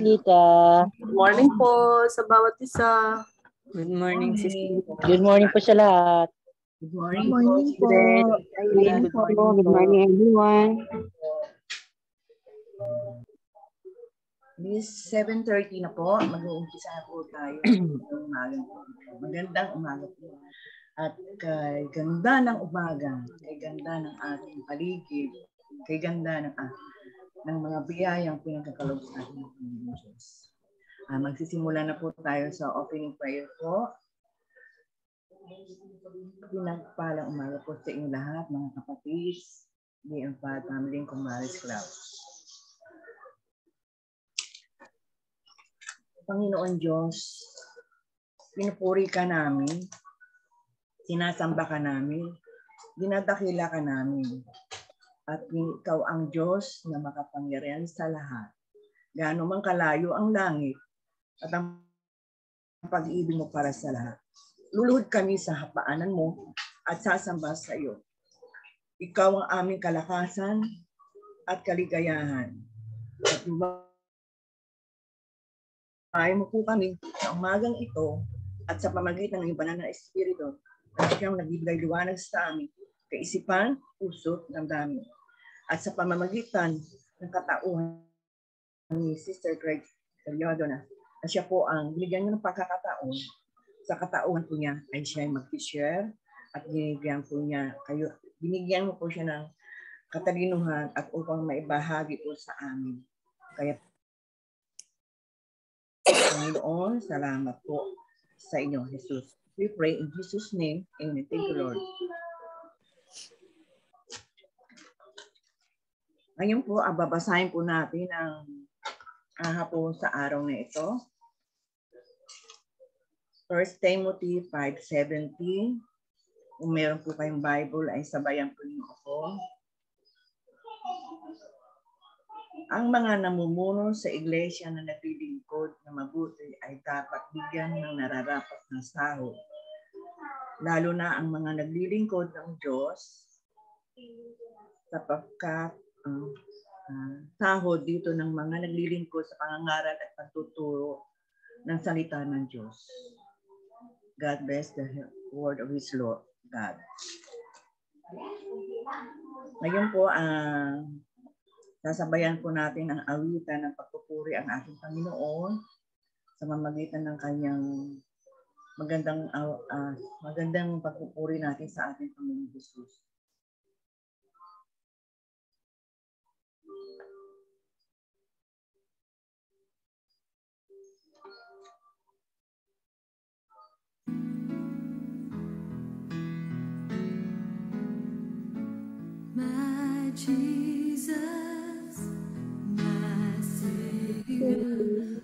Lita. Good morning po sa bawat isa. Good morning, Sister. Good morning po sa lahat. Good morning, Good morning po. Good morning. Good morning, everyone. This 7.30 na po, mag-uumpisa na po tayo ng umaga. Magandang umaga po. At kay ganda ng umaga, kay ganda ng ating paligid, kay ganda ng, ah, ng mga biyayang pinagkakalog sa ating Diyos. Ah, magsisimula na po tayo sa opening prayer po. Pinagpalang umaga po sa inyong lahat, mga kapatid, BM Pad Family Kumaris Club. Panginoon Diyos, pinupuri ka namin, sinasamba ka namin, dinadakila ka namin, at ikaw ang Diyos na makapangyarihan sa lahat. Gaano man kalayo ang langit at ang pag-ibig mo para sa lahat. Luluhod kami sa hapaanan mo at sasamba sa iyo. Ikaw ang aming kalakasan at kaligayahan. At ay mo po kami sa umagang ito at sa pamagitan ng banal na Espiritu na siyang nagbibigay liwanag sa amin, kaisipan, puso, damdamin. At sa pamamagitan ng katauhan ni Sister Greg Periodo na, na siya po ang binigyan niyo ng pagkakataon sa katauhan po niya ay siya ay mag-share at binigyan po niya kayo binigyan mo po siya ng katalinuhan at upang maibahagi po sa amin. Kaya Panginoon, salamat po sa inyo, Jesus. We pray in Jesus' name. Amen. Thank you, Lord. Ngayon po, ah, babasahin po natin ang ahapon sa araw na ito. 1 Timothy 5.17 Kung meron po kayong Bible, ay sabayan po niyo ako. Ang mga namumuno sa iglesia na naglilingkod na mabuti ay dapat bigyan ng nararapat na sahod. Lalo na ang mga naglilingkod ng Diyos sapagkat uh, sahod dito ng mga naglilingkod sa pangangaral at pagtuturo ng salita ng Diyos. God bless the word of His Lord, God. Ngayon po, uh, Sasabayan po natin ang awitan ng pagpupuri ang ating Panginoon sa mamagitan ng kanyang magandang uh, uh, magandang pagpupuri natin sa ating Panginoon Jesus.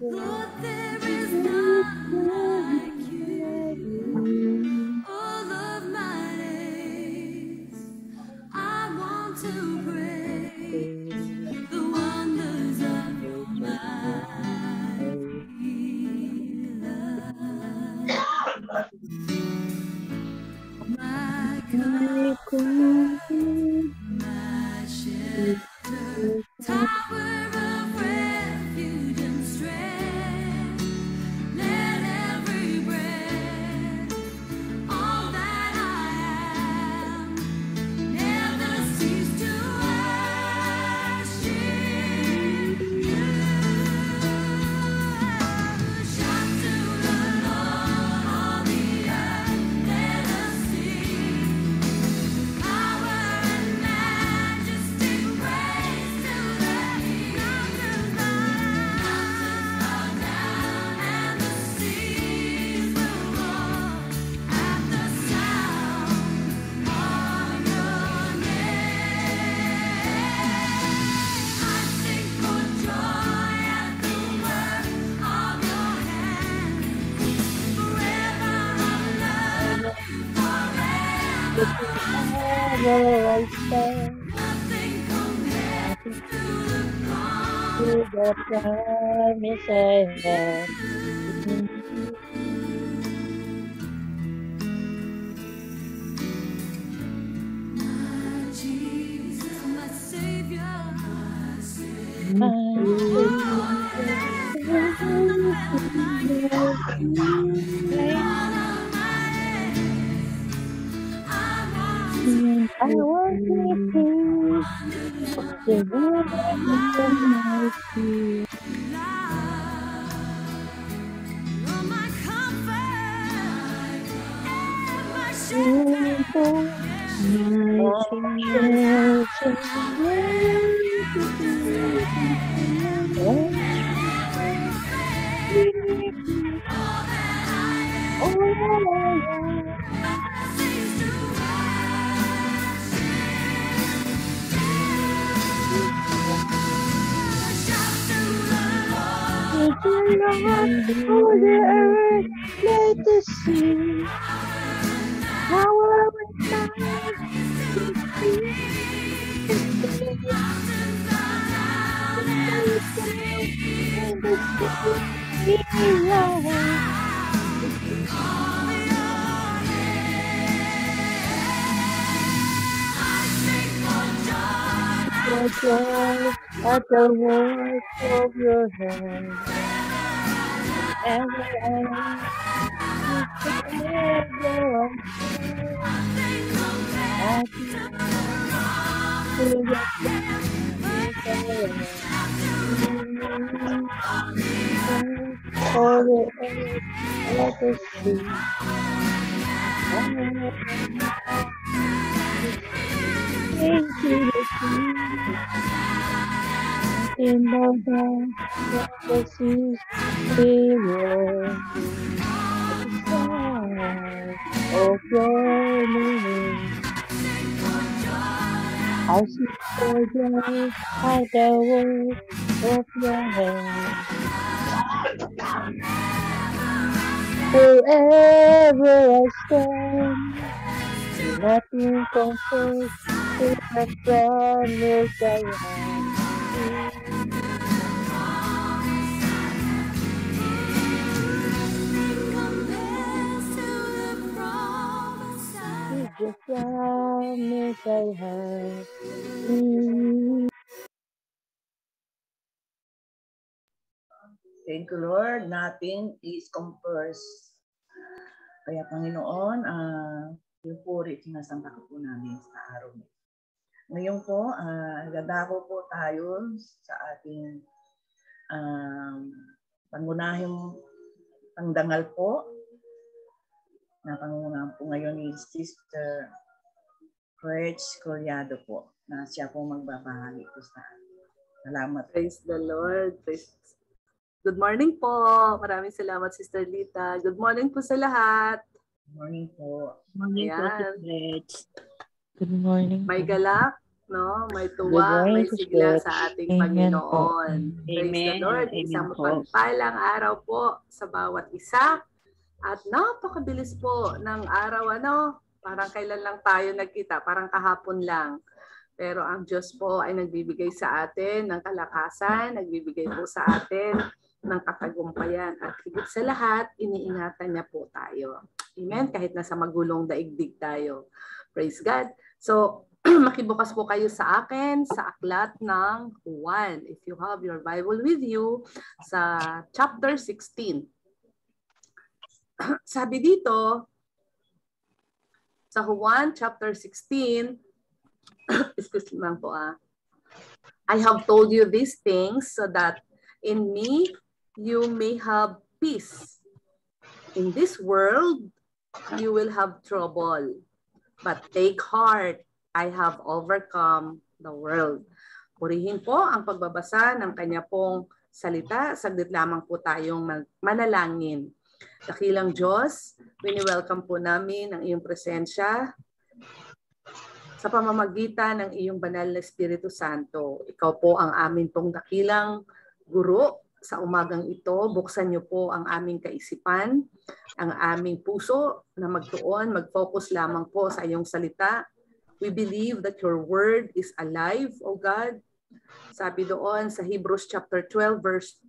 Lord, there is none like you. To the At the work of your hand, and in the dawn, let the seas be of your name. I see the joy at the work of your. Wherever I stand, nothing compares to the promise I have. The promise I have. Thank you, Lord. Nothing is compares. Kaya, Panginoon, ah, yung puri, sinasamba ko po namin sa araw nito. Ngayon po, ah, dadako po tayo sa ating um, pangunahing pangdangal po na pangunahan po ngayon ni Sister Rich Coriado po na siya po magbabahagi po sa atin. Salamat. Praise the Lord. Praise Good morning po. Maraming salamat, Sister Lita. Good morning po sa lahat. Good morning po. Morning po, Ayan. Rich. Good morning. May po. galak, no? May Good tuwa, morning, may sigla sa ating Amen Panginoon. po. Praise the Amen. Lord. Amen Isang po. mapagpalang araw po sa bawat isa. At napakabilis po ng araw, ano? Parang kailan lang tayo nagkita, parang kahapon lang. Pero ang Diyos po ay nagbibigay sa atin ng kalakasan, nagbibigay po sa atin ng katagumpayan. At higit sa lahat, iniingatan niya po tayo. Amen? Kahit nasa magulong daigdig tayo. Praise God. So, makibukas po kayo sa akin sa aklat ng Juan. If you have your Bible with you, sa chapter 16. Sabi dito, sa Juan chapter 16, excuse me po ah, I have told you these things so that in me you may have peace. In this world, you will have trouble. But take heart, I have overcome the world. Purihin po ang pagbabasa ng kanya pong salita. Saglit lamang po tayong manalangin. Dakilang Diyos, wini-welcome po namin ang iyong presensya sa pamamagitan ng iyong banal na Espiritu Santo. Ikaw po ang amin pong dakilang guro sa umagang ito. Buksan niyo po ang aming kaisipan, ang aming puso na magtuon, mag-focus lamang po sa iyong salita. We believe that your word is alive, O God. Sabi doon sa Hebrews chapter 12 verse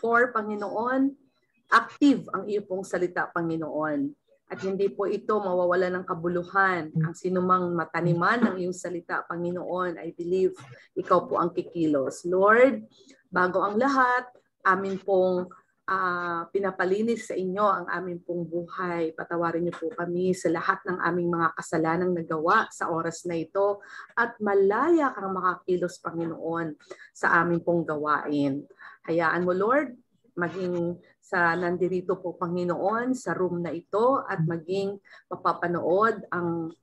4, Panginoon, active ang iyo pong salita, Panginoon. At hindi po ito mawawala ng kabuluhan. Ang sinumang mataniman ng iyong salita, Panginoon, I believe ikaw po ang kikilos. Lord, bago ang lahat, amin pong ah, pinapalinis sa inyo ang aming pong buhay. Patawarin niyo po kami sa lahat ng aming mga kasalanang nagawa sa oras na ito at malaya kang makakilos, Panginoon, sa aming pong gawain. Hayaan mo, Lord, maging sa nandirito po, Panginoon, sa room na ito at maging mapapanood ang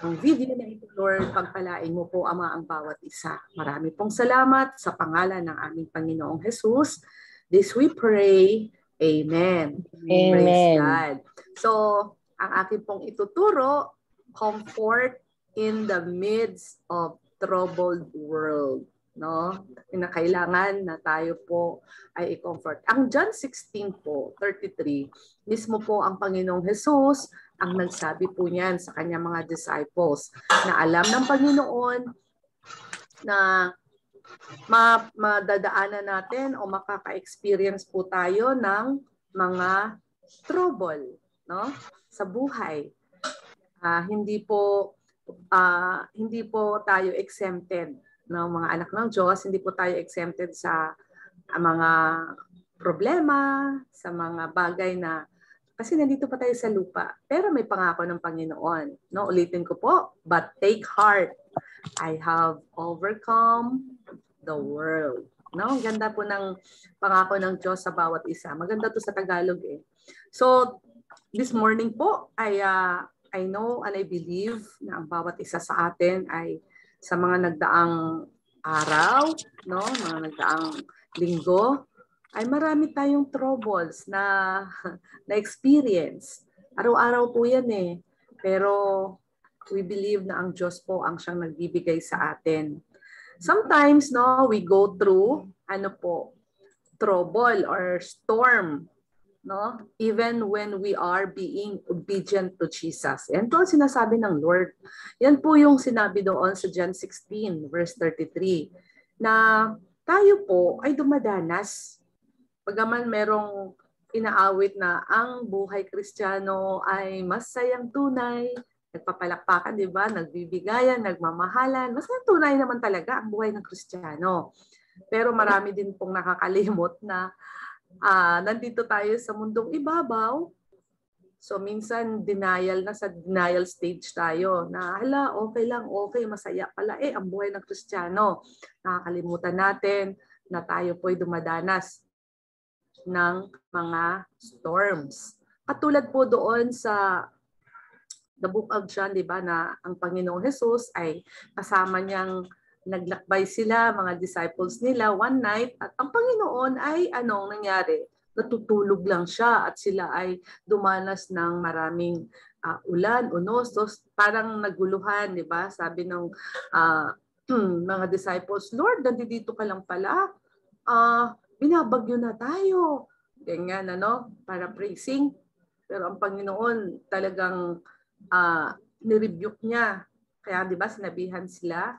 ang video na ito, Lord, pagpalain mo po, Ama, ang bawat isa. Marami pong salamat sa pangalan ng aming Panginoong Jesus. This we pray. Amen. Praise Amen. God. So, ang akin pong ituturo, comfort in the midst of troubled world. No? Kinakailangan na tayo po ay i-comfort. Ang John 16 po, 33, mismo po ang Panginoong Jesus ang nagsabi po niyan sa kanyang mga disciples na alam ng Panginoon na ma madadaanan natin o makaka-experience po tayo ng mga trouble no sa buhay Ah, hindi po ah, hindi po tayo exempted ng mga anak ng Diyos hindi po tayo exempted sa ah, mga problema sa mga bagay na kasi nandito pa tayo sa lupa pero may pangako ng Panginoon no ulitin ko po but take heart I have overcome the world. No, Ang ganda po ng pangako ng Diyos sa bawat isa. Maganda to sa Tagalog eh. So, this morning po, I, uh, I know and I believe na ang bawat isa sa atin ay sa mga nagdaang araw, no, mga nagdaang linggo, ay marami tayong troubles na na experience. Araw-araw po yan eh. Pero we believe na ang Diyos po ang siyang nagbibigay sa atin. Sometimes, no, we go through, ano po, trouble or storm, no? Even when we are being obedient to Jesus. Yan po ang sinasabi ng Lord. Yan po yung sinabi doon sa John 16, verse 33, na tayo po ay dumadanas. Pagaman merong inaawit na ang buhay kristyano ay masayang tunay, nagpapalakpakan, di ba? Nagbibigayan, nagmamahalan. Mas tunay naman talaga ang buhay ng Kristiyano. Pero marami din pong nakakalimot na ah, nandito tayo sa mundong ibabaw. So minsan denial na sa denial stage tayo na hala, okay lang, okay, masaya pala. Eh, ang buhay ng Kristiyano. Nakakalimutan natin na tayo po'y dumadanas ng mga storms. Katulad po doon sa the book of John, di ba, na ang Panginoong Jesus ay kasama niyang naglakbay sila, mga disciples nila one night at ang Panginoon ay anong nangyari? Natutulog lang siya at sila ay dumanas ng maraming ah, ulan, unos, so parang naguluhan, di ba? Sabi ng ah, mga disciples, Lord, nandito ka lang pala. Ah, binabagyo na tayo. Ganyan, ano? Para praising. Pero ang Panginoon talagang ah nirebuke niya. Kaya 'di ba sinabihan sila,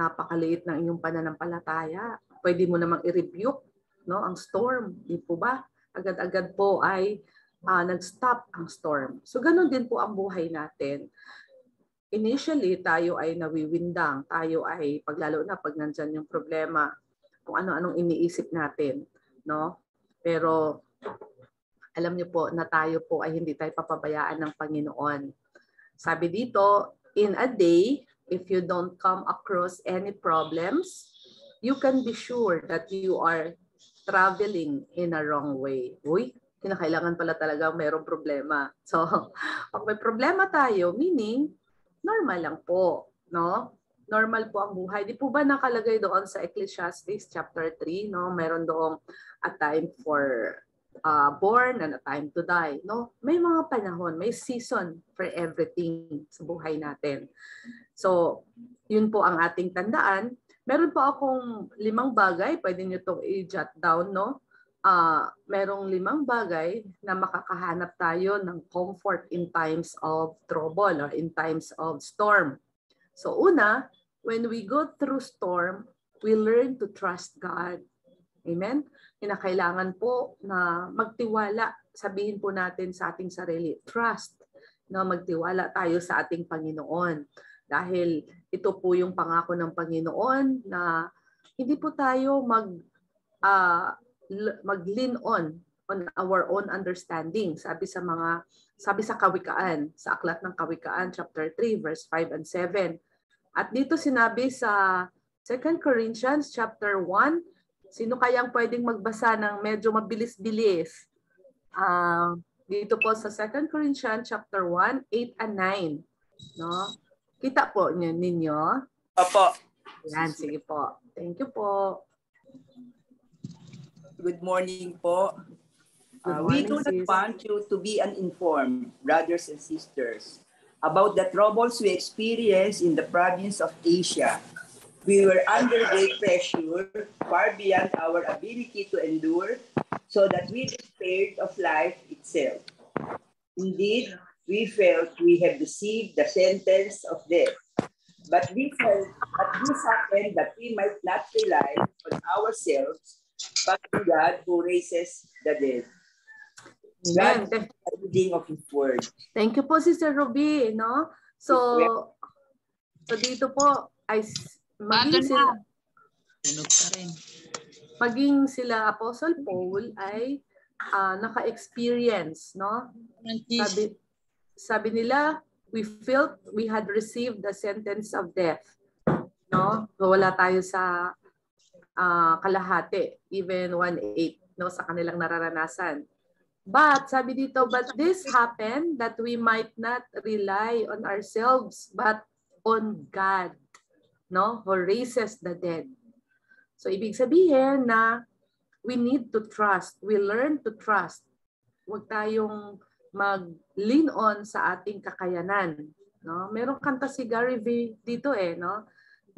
napakaliit ng inyong pananampalataya. Pwede mo namang i-rebuke no ang storm, di po ba? Agad-agad po ay ah, nag-stop ang storm. So ganun din po ang buhay natin. Initially, tayo ay nawiwindang. Tayo ay, paglalo na pag nandyan yung problema, kung ano-anong iniisip natin. No? Pero alam niyo po na tayo po ay hindi tayo papabayaan ng Panginoon. Sabi dito, in a day, if you don't come across any problems, you can be sure that you are traveling in a wrong way. Uy, kinakailangan pala talaga mayroong problema. So, pag may problema tayo, meaning, normal lang po. No? Normal po ang buhay. Di po ba nakalagay doon sa Ecclesiastes chapter 3, no? Meron doong a time for uh, born and a time to die. No? May mga panahon, may season for everything sa buhay natin. So, yun po ang ating tandaan. Meron po akong limang bagay, pwede nyo itong i-jot down, no? Ah, merong limang bagay na makakahanap tayo ng comfort in times of trouble or in times of storm. So una, when we go through storm, we learn to trust God. Amen? Kinakailangan po na magtiwala. Sabihin po natin sa ating sarili, trust. No, magtiwala tayo sa ating Panginoon. Dahil ito po yung pangako ng Panginoon na hindi po tayo mag l- mag-lean on on our own understanding. Sabi sa mga sabi sa Kawikaan, sa aklat ng Kawikaan chapter 3 verse 5 and 7. At dito sinabi sa 2 Corinthians chapter 1, sino kayang pwedeng magbasa ng medyo mabilis-bilis? Ah, dito po sa 2 Corinthians chapter 1, 8 and 9. No? Kita po niyo ninyo? Opo. Yan, sige po. Thank you po. Good morning po. Uh, we do not want you to be uninformed, brothers and sisters, about the troubles we experience in the province of Asia. We were under great pressure, far beyond our ability to endure, so that we despaired of life itself. Indeed, we felt we had received the sentence of death. But this, but this happened that we might not rely on ourselves, but on God who raises the dead. Amen. God is the reading of His word. Thank you po, Sister Ruby, no? So, so dito po ay maging sila, maging sila Apostle Paul ay ah, naka-experience, no? Sabi, sabi nila, we felt we had received the sentence of death. No? So wala tayo sa ah, kalahati, even 1/8 no sa kanilang nararanasan. But sabi dito, but this happened that we might not rely on ourselves but on God, no? Who raises the dead. So ibig sabihin na we need to trust. We learn to trust. Huwag tayong mag-lean on sa ating kakayanan. No? Merong kanta si Gary V dito eh, no?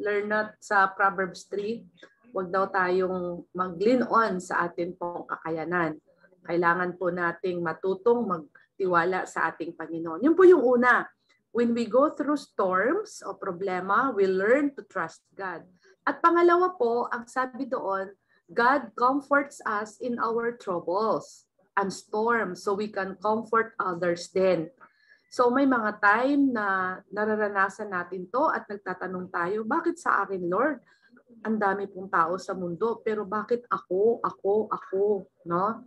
Learn not sa Proverbs 3. Huwag daw tayong mag-lean on sa ating pong kakayanan. Kailangan po nating matutong magtiwala sa ating Panginoon. Yun po yung una. When we go through storms o problema, we learn to trust God. At pangalawa po, ang sabi doon, God comforts us in our troubles and storms so we can comfort others din. So may mga time na nararanasan natin to at nagtatanong tayo, bakit sa akin Lord? Ang dami pong tao sa mundo, pero bakit ako, ako, ako, no?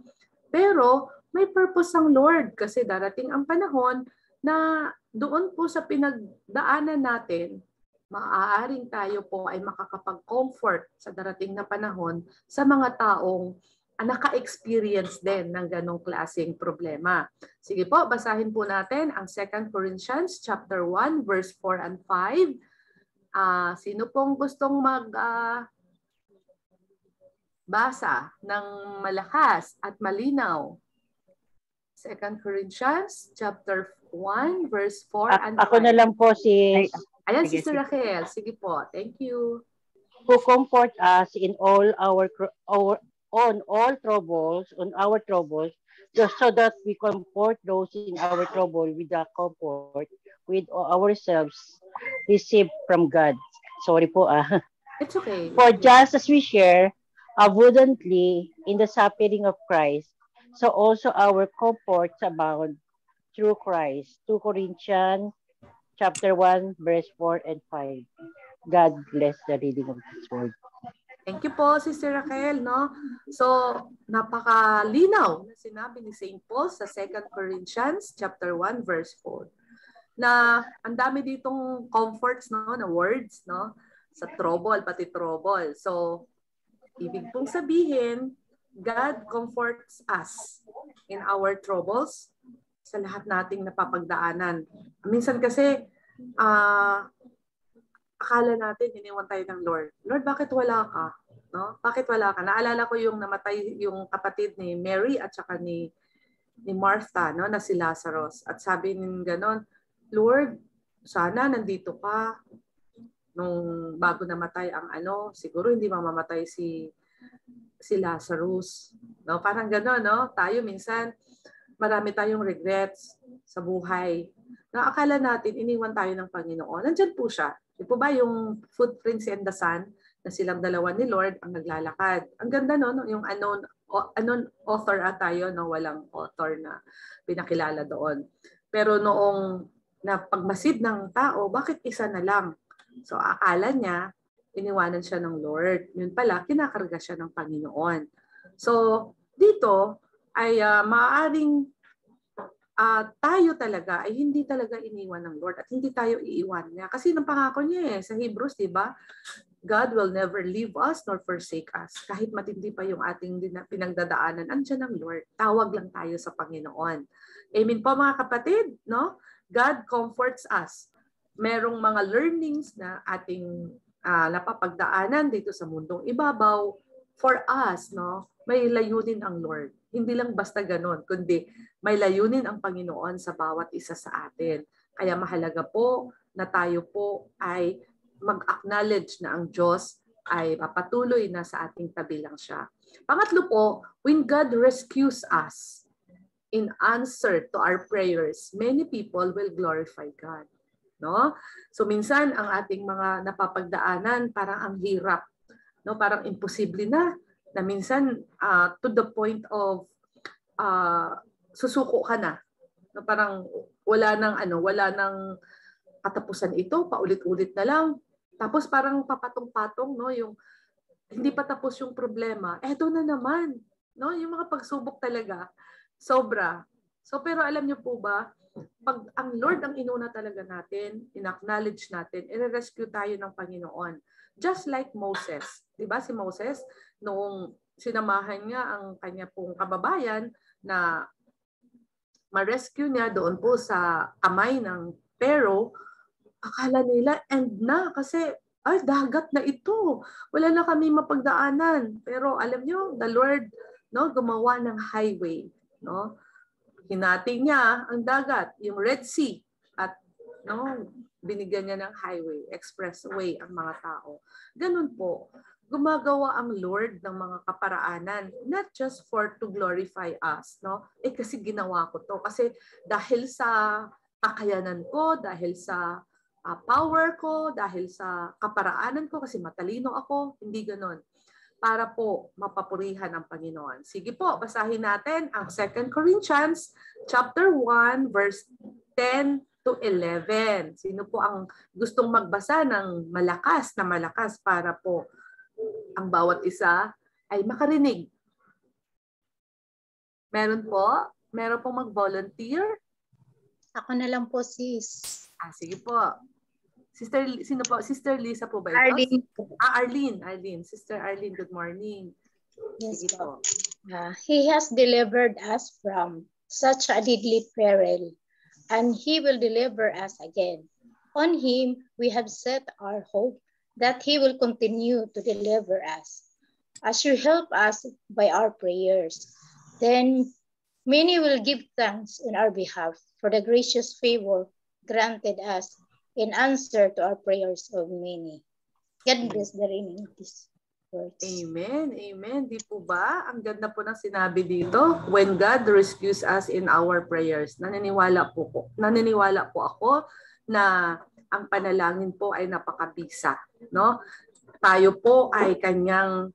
Pero may purpose ang Lord kasi darating ang panahon na doon po sa pinagdaanan natin, maaaring tayo po ay makakapag-comfort sa darating na panahon sa mga taong naka-experience din ng ganong klaseng problema. Sige po, basahin po natin ang 2 Corinthians chapter 1 verse 4 and 5. Ah, sino pong gustong mag ah, basa ng malakas at malinaw? 2 Corinthians chapter 1 verse 4 A- and 5. ako na lang po si Ayan, Sige, Sister. Raquel. Sige po. Thank you. who comfort us in all our our on all troubles, on our troubles, just so that we comfort those in our trouble with the comfort with ourselves received from God. Sorry po ah. It's okay. For just as we share abundantly in the suffering of Christ, so also our comforts abound through Christ. 2 Corinthians chapter 1 verse 4 and 5. God bless the reading of His word. Thank you po, Sister Raquel. No? So, napakalinaw na sinabi ni St. Paul sa 2 Corinthians chapter 1 verse 4 na ang dami ditong comforts no na words no sa trouble pati trouble. So ibig pong sabihin God comforts us in our troubles sa lahat nating napapagdaanan. Minsan kasi ah akala natin iniwan tayo ng Lord. Lord, bakit wala ka? No? Bakit wala ka? Naalala ko yung namatay yung kapatid ni Mary at saka ni ni Martha, no, na si Lazarus. At sabi ng ganon, Lord, sana nandito ka nung bago namatay ang ano, siguro hindi mamamatay si si Lazarus. No, parang gano'n, no? Tayo minsan marami tayong regrets sa buhay. Na akala natin iniwan tayo ng Panginoon. Nandiyan po siya. Di po ba yung footprints in the sun na silang dalawa ni Lord ang naglalakad. Ang ganda no, no? yung unknown, o, unknown author at tayo, no? walang author na pinakilala doon. Pero noong na pagmasid ng tao, bakit isa na lang? So akala niya, iniwanan siya ng Lord. Yun pala, kinakarga siya ng Panginoon. So dito ay ah, maaaring ah, tayo talaga ay hindi talaga iniwan ng Lord at hindi tayo iiwan niya. Kasi nang pangako niya eh, sa Hebrews, di ba? God will never leave us nor forsake us. Kahit matindi pa yung ating pinagdadaanan, andyan ang Lord. Tawag lang tayo sa Panginoon. Amen po mga kapatid, no? God comforts us. Merong mga learnings na ating ah, napapagdaanan dito sa mundong ibabaw for us, no? May layunin ang Lord. Hindi lang basta ganun, kundi may layunin ang Panginoon sa bawat isa sa atin. Kaya mahalaga po na tayo po ay mag-acknowledge na ang Diyos ay papatuloy na sa ating tabi lang siya. Pangatlo po, when God rescues us in answer to our prayers, many people will glorify God. No? So minsan ang ating mga napapagdaanan parang ang hirap, no? Parang imposible na na minsan ah, to the point of ah, susuko ka na. No? Parang wala nang ano, wala nang katapusan ito, paulit-ulit na lang. Tapos parang papatong-patong, no, yung hindi pa tapos yung problema. Eto na naman, no, yung mga pagsubok talaga sobra. So pero alam niyo po ba, pag ang Lord ang inuna talaga natin, in-acknowledge natin, i-rescue tayo ng Panginoon. Just like Moses. 'Di ba si Moses noong sinamahan niya ang kanya pong kababayan na ma-rescue niya doon po sa kamay ng Pero, akala nila end na kasi ay dagat na ito. Wala na kami mapagdaanan. Pero alam niyo, the Lord no gumawa ng highway, no? Hinati niya ang dagat, yung Red Sea at no binigyan niya ng highway, expressway ang mga tao. Ganun po, gumagawa ang Lord ng mga kaparaanan not just for to glorify us, no? Eh kasi ginawa ko to kasi dahil sa kakayanan ko, dahil sa ah, power ko, dahil sa kaparaanan ko kasi matalino ako, hindi ganoon para po mapapurihan ang Panginoon. Sige po, basahin natin ang 2 Corinthians chapter 1 verse 10 to 11. Sino po ang gustong magbasa ng malakas na malakas para po ang bawat isa ay makarinig? Meron po? Meron pong mag-volunteer? Ako na lang po, sis. Ah, sige po. Sister, sino po? Sister Lisa po ba ito? Arlene. Ah, Arlene. Arlene. Sister Arlene, good morning. Yes, Sige po. po. Uh, he has delivered us from such a deadly peril, and he will deliver us again. On him we have set our hope that he will continue to deliver us. As you help us by our prayers, then many will give thanks in our behalf for the gracious favor granted us in answer to our prayers of many. God bless the reading of these words. Amen. Amen. Di po ba? Ang ganda po ng sinabi dito. When God rescues us in our prayers. Naniniwala po ko. Naniniwala po ako na ang panalangin po ay napakabisa. No? Tayo po ay kanyang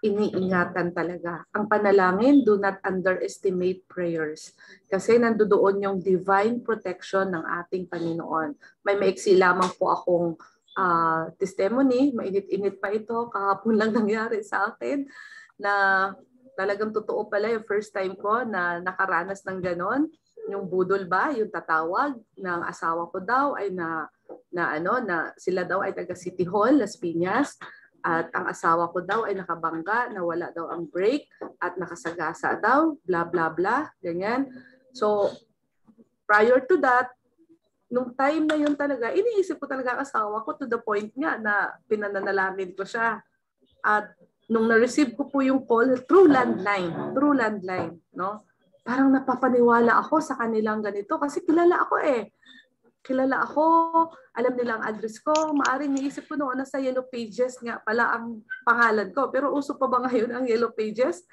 iniingatan talaga. Ang panalangin, do not underestimate prayers. Kasi nandoon yung divine protection ng ating Panginoon. May maiksi lamang po akong ah, testimony, mainit-init pa ito, kahapon lang nangyari sa akin, na talagang totoo pala yung first time ko na nakaranas ng ganon. Yung budol ba, yung tatawag ng asawa ko daw ay na na ano na sila daw ay taga City Hall, Las Piñas at ang asawa ko daw ay nakabangga na wala daw ang brake at nakasagasa daw, bla bla bla, ganyan. So prior to that, nung time na yun talaga, iniisip ko talaga ang asawa ko to the point nga na pinananalangin ko siya. At nung na-receive ko po yung call through landline, through landline, no? Parang napapaniwala ako sa kanilang ganito kasi kilala ako eh. Kilala ako, alam nila ang address ko. Maaring niisip ko noon nasa Yellow Pages nga pala ang pangalan ko. Pero uso pa ba ngayon ang Yellow Pages?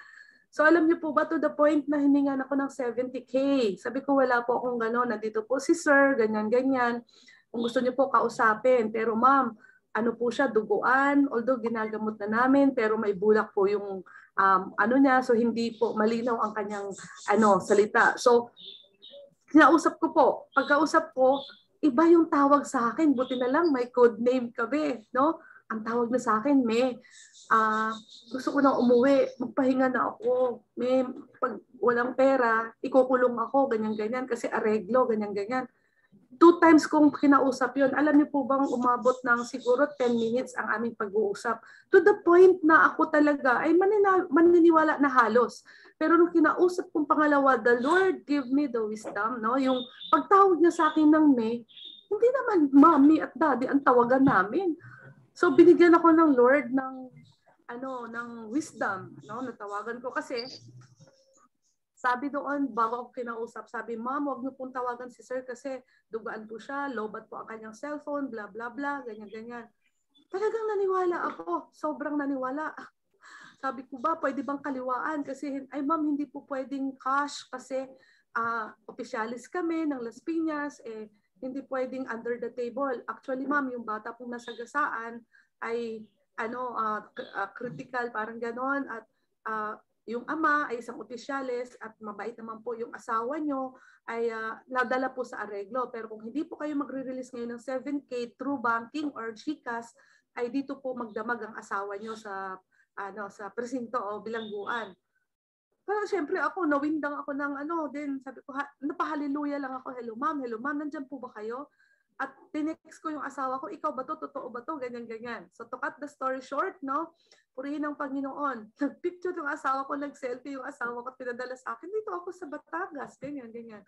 So alam niyo po ba to the point na hiningan ako ng 70k. Sabi ko wala po akong gano'n. Nandito po si sir, ganyan-ganyan. Kung gusto niyo po kausapin. Pero ma'am, ano po siya, duguan. Although ginagamot na namin, pero may bulak po yung um, ano niya. So hindi po malinaw ang kanyang ano salita. So kinausap ko po. Pagkausap ko, iba yung tawag sa akin. Buti na lang may code name kami, no? ang tawag na sa akin, may ah gusto ko na umuwi, magpahinga na ako. May pag walang pera, ikukulong ako, ganyan-ganyan, kasi areglo, ganyan-ganyan. Two times kong kinausap yun. Alam niyo po bang umabot ng siguro 10 minutes ang aming pag-uusap. To the point na ako talaga ay manina, maniniwala na halos. Pero nung kinausap kong pangalawa, the Lord give me the wisdom, no? Yung pagtawag niya sa akin ng May, hindi naman mommy at daddy ang tawagan namin. So binigyan ako ng Lord ng ano, ng wisdom, no? Natawagan ko kasi sabi doon, bago ako kinausap, sabi, Ma'am, huwag niyo pong tawagan si Sir kasi dugaan po siya, lobat po ang kanyang cellphone, bla bla bla, ganyan-ganyan. Talagang naniwala ako. Sobrang naniwala. Sabi ko ba, pwede bang kaliwaan? Kasi, ay ma'am, hindi po pwedeng cash kasi uh, opisyalis kami ng Las Piñas, eh, hindi pwedeng under the table. Actually, ma'am, yung bata pong nasagasaan ay ano, uh, critical, parang ganon. At uh, yung ama ay isang opisyalis at mabait naman po yung asawa nyo ay uh, nadala po sa areglo. Pero kung hindi po kayo magre-release ngayon ng 7K through banking or GCash, ay dito po magdamag ang asawa nyo sa ano sa presinto o bilangguan. Pero syempre ako, nawindang ako ng ano, din sabi ko, napahaliluya lang ako, hello ma'am, hello ma'am, nandyan po ba kayo? At tinext ko yung asawa ko, ikaw ba to? Totoo ba to? Ganyan, ganyan. So to cut the story short, no? Purihin ng Panginoon. Nagpicture yung asawa ko, nag-selfie yung asawa ko, pinadala sa akin. Dito ako sa Batangas. Ganyan, ganyan.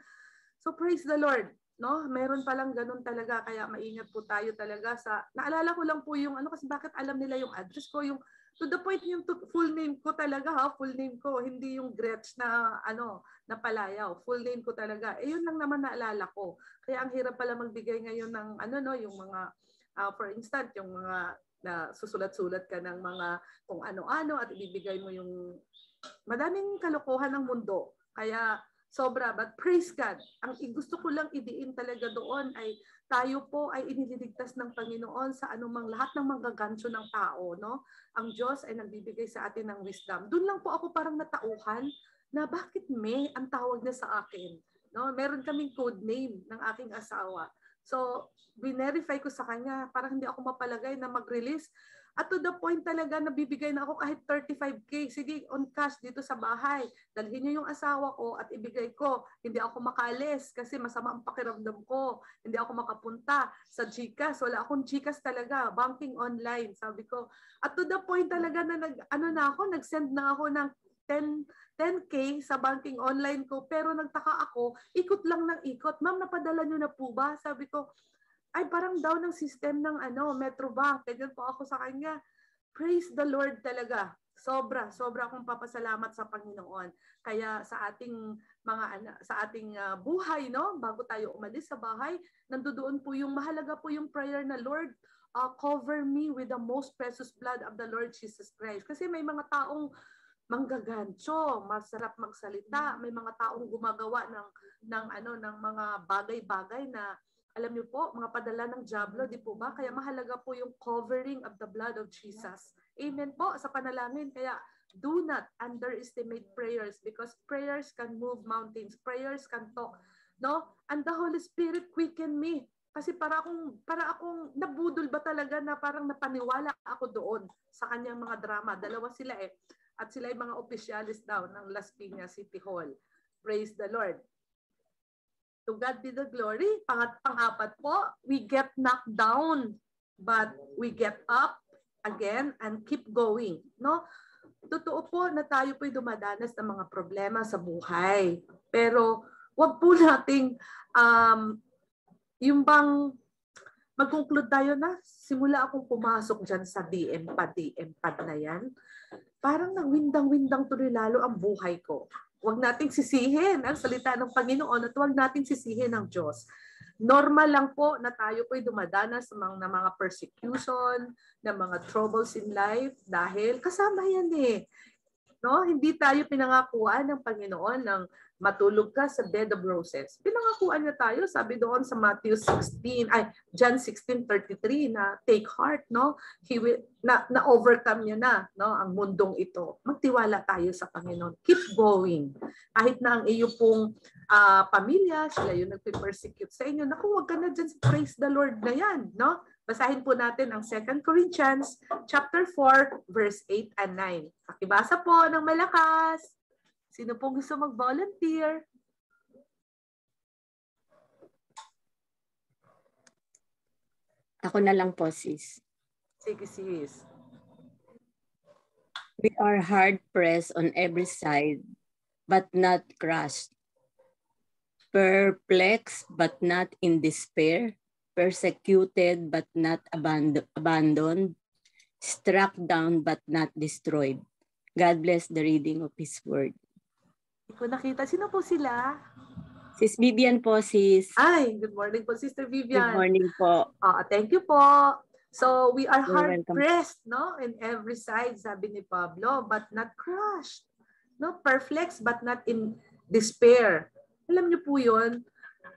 So praise the Lord. No? Meron palang ganun talaga. Kaya maingat po tayo talaga sa... Naalala ko lang po yung ano kasi bakit alam nila yung address ko. Yung to the point yung to, full name ko talaga ha. Full name ko. Hindi yung Gretch na ano na palayaw. Full name ko talaga. Eh yun lang naman naalala ko. Kaya ang hirap pala magbigay ngayon ng ano no yung mga uh, for instance yung mga na susulat-sulat ka ng mga kung ano-ano at ibibigay mo yung madaming kalokohan ng mundo. Kaya sobra but praise God. Ang gusto ko lang idiin talaga doon ay tayo po ay inililigtas ng Panginoon sa anumang lahat ng manggagansyo ng tao, no? Ang Diyos ay nagbibigay sa atin ng wisdom. Doon lang po ako parang natauhan na bakit may ang tawag niya sa akin. No, meron kaming code name ng aking asawa. So, binerify ko sa kanya para hindi ako mapalagay na mag-release. At to the point talaga na bibigay na ako kahit 35K. Sige, on cash dito sa bahay. Dalhin niyo yung asawa ko at ibigay ko. Hindi ako makalis kasi masama ang pakiramdam ko. Hindi ako makapunta sa GCash. Wala akong GCash talaga. Banking online, sabi ko. At to the point talaga na nag, ano na ako, nag-send na ako ng 10 10K sa banking online ko pero nagtaka ako, ikot lang ng ikot. Ma'am, napadala niyo na po ba? Sabi ko, ay parang down ng system ng ano, Metrobank. Ganyan po ako sa kanya. Praise the Lord talaga. Sobra, sobra akong papasalamat sa Panginoon. Kaya sa ating mga sa ating uh, buhay, no, bago tayo umalis sa bahay, nandoon po yung mahalaga po yung prayer na Lord, uh, cover me with the most precious blood of the Lord Jesus Christ. Kasi may mga taong manggagancho, masarap magsalita, may mga taong gumagawa ng ng ano ng mga bagay-bagay na alam niyo po, mga padala ng diablo, di po ba? Kaya mahalaga po yung covering of the blood of Jesus. Amen po sa panalangin. Kaya do not underestimate prayers because prayers can move mountains. Prayers can talk. No? And the Holy Spirit quicken me. Kasi para akong para akong nabudol ba talaga na parang napaniwala ako doon sa kanyang mga drama. Dalawa sila eh at sila mga opisyalis daw ng Las Piñas City Hall. Praise the Lord. To God be the glory. Pangat pang-apat po, we get knocked down but we get up again and keep going, no? Totoo po na tayo po'y dumadanas ng mga problema sa buhay. Pero wag po nating um, yung bang mag-conclude tayo na simula akong pumasok dyan sa DM pad, DM pad na yan, parang nagwindang-windang tuloy lalo ang buhay ko. Huwag nating sisihin ang salita ng Panginoon at huwag nating sisihin ang Diyos. Normal lang po na tayo po'y dumadanas ng mga, mga persecution, ng mga troubles in life dahil kasama yan eh. No? Hindi tayo pinangakuan ng Panginoon ng matulog ka sa bed of roses. Pinangakuan niya tayo, sabi doon sa Matthew 16, ay John 16:33 na take heart, no? He will na, na overcome niya na, no, ang mundong ito. Magtiwala tayo sa Panginoon. Keep going. Kahit na ang iyo pong ah, pamilya, sila yung nagpe-persecute sa inyo. Naku, wag ka na dyan sa praise the Lord na yan, no? Basahin po natin ang 2 Corinthians chapter 4, verse 8 and 9. Pakibasa po ng malakas. Sino pong gusto mag-volunteer? Ako na lang po, sis. Sige, sis. We are hard pressed on every side, but not crushed. Perplexed, but not in despair. Persecuted, but not aband- abandoned. Struck down, but not destroyed. God bless the reading of His Word. Hindi ko nakita. Sino po sila? Sis Vivian po, sis. Ay, good morning po, Sister Good Vivian. morning po. Ah, thank you po. So, we are You're hard welcome. pressed, no? In every side, sabi ni Pablo, but not crushed. No, perplexed, but not in despair. Alam niyo po yun,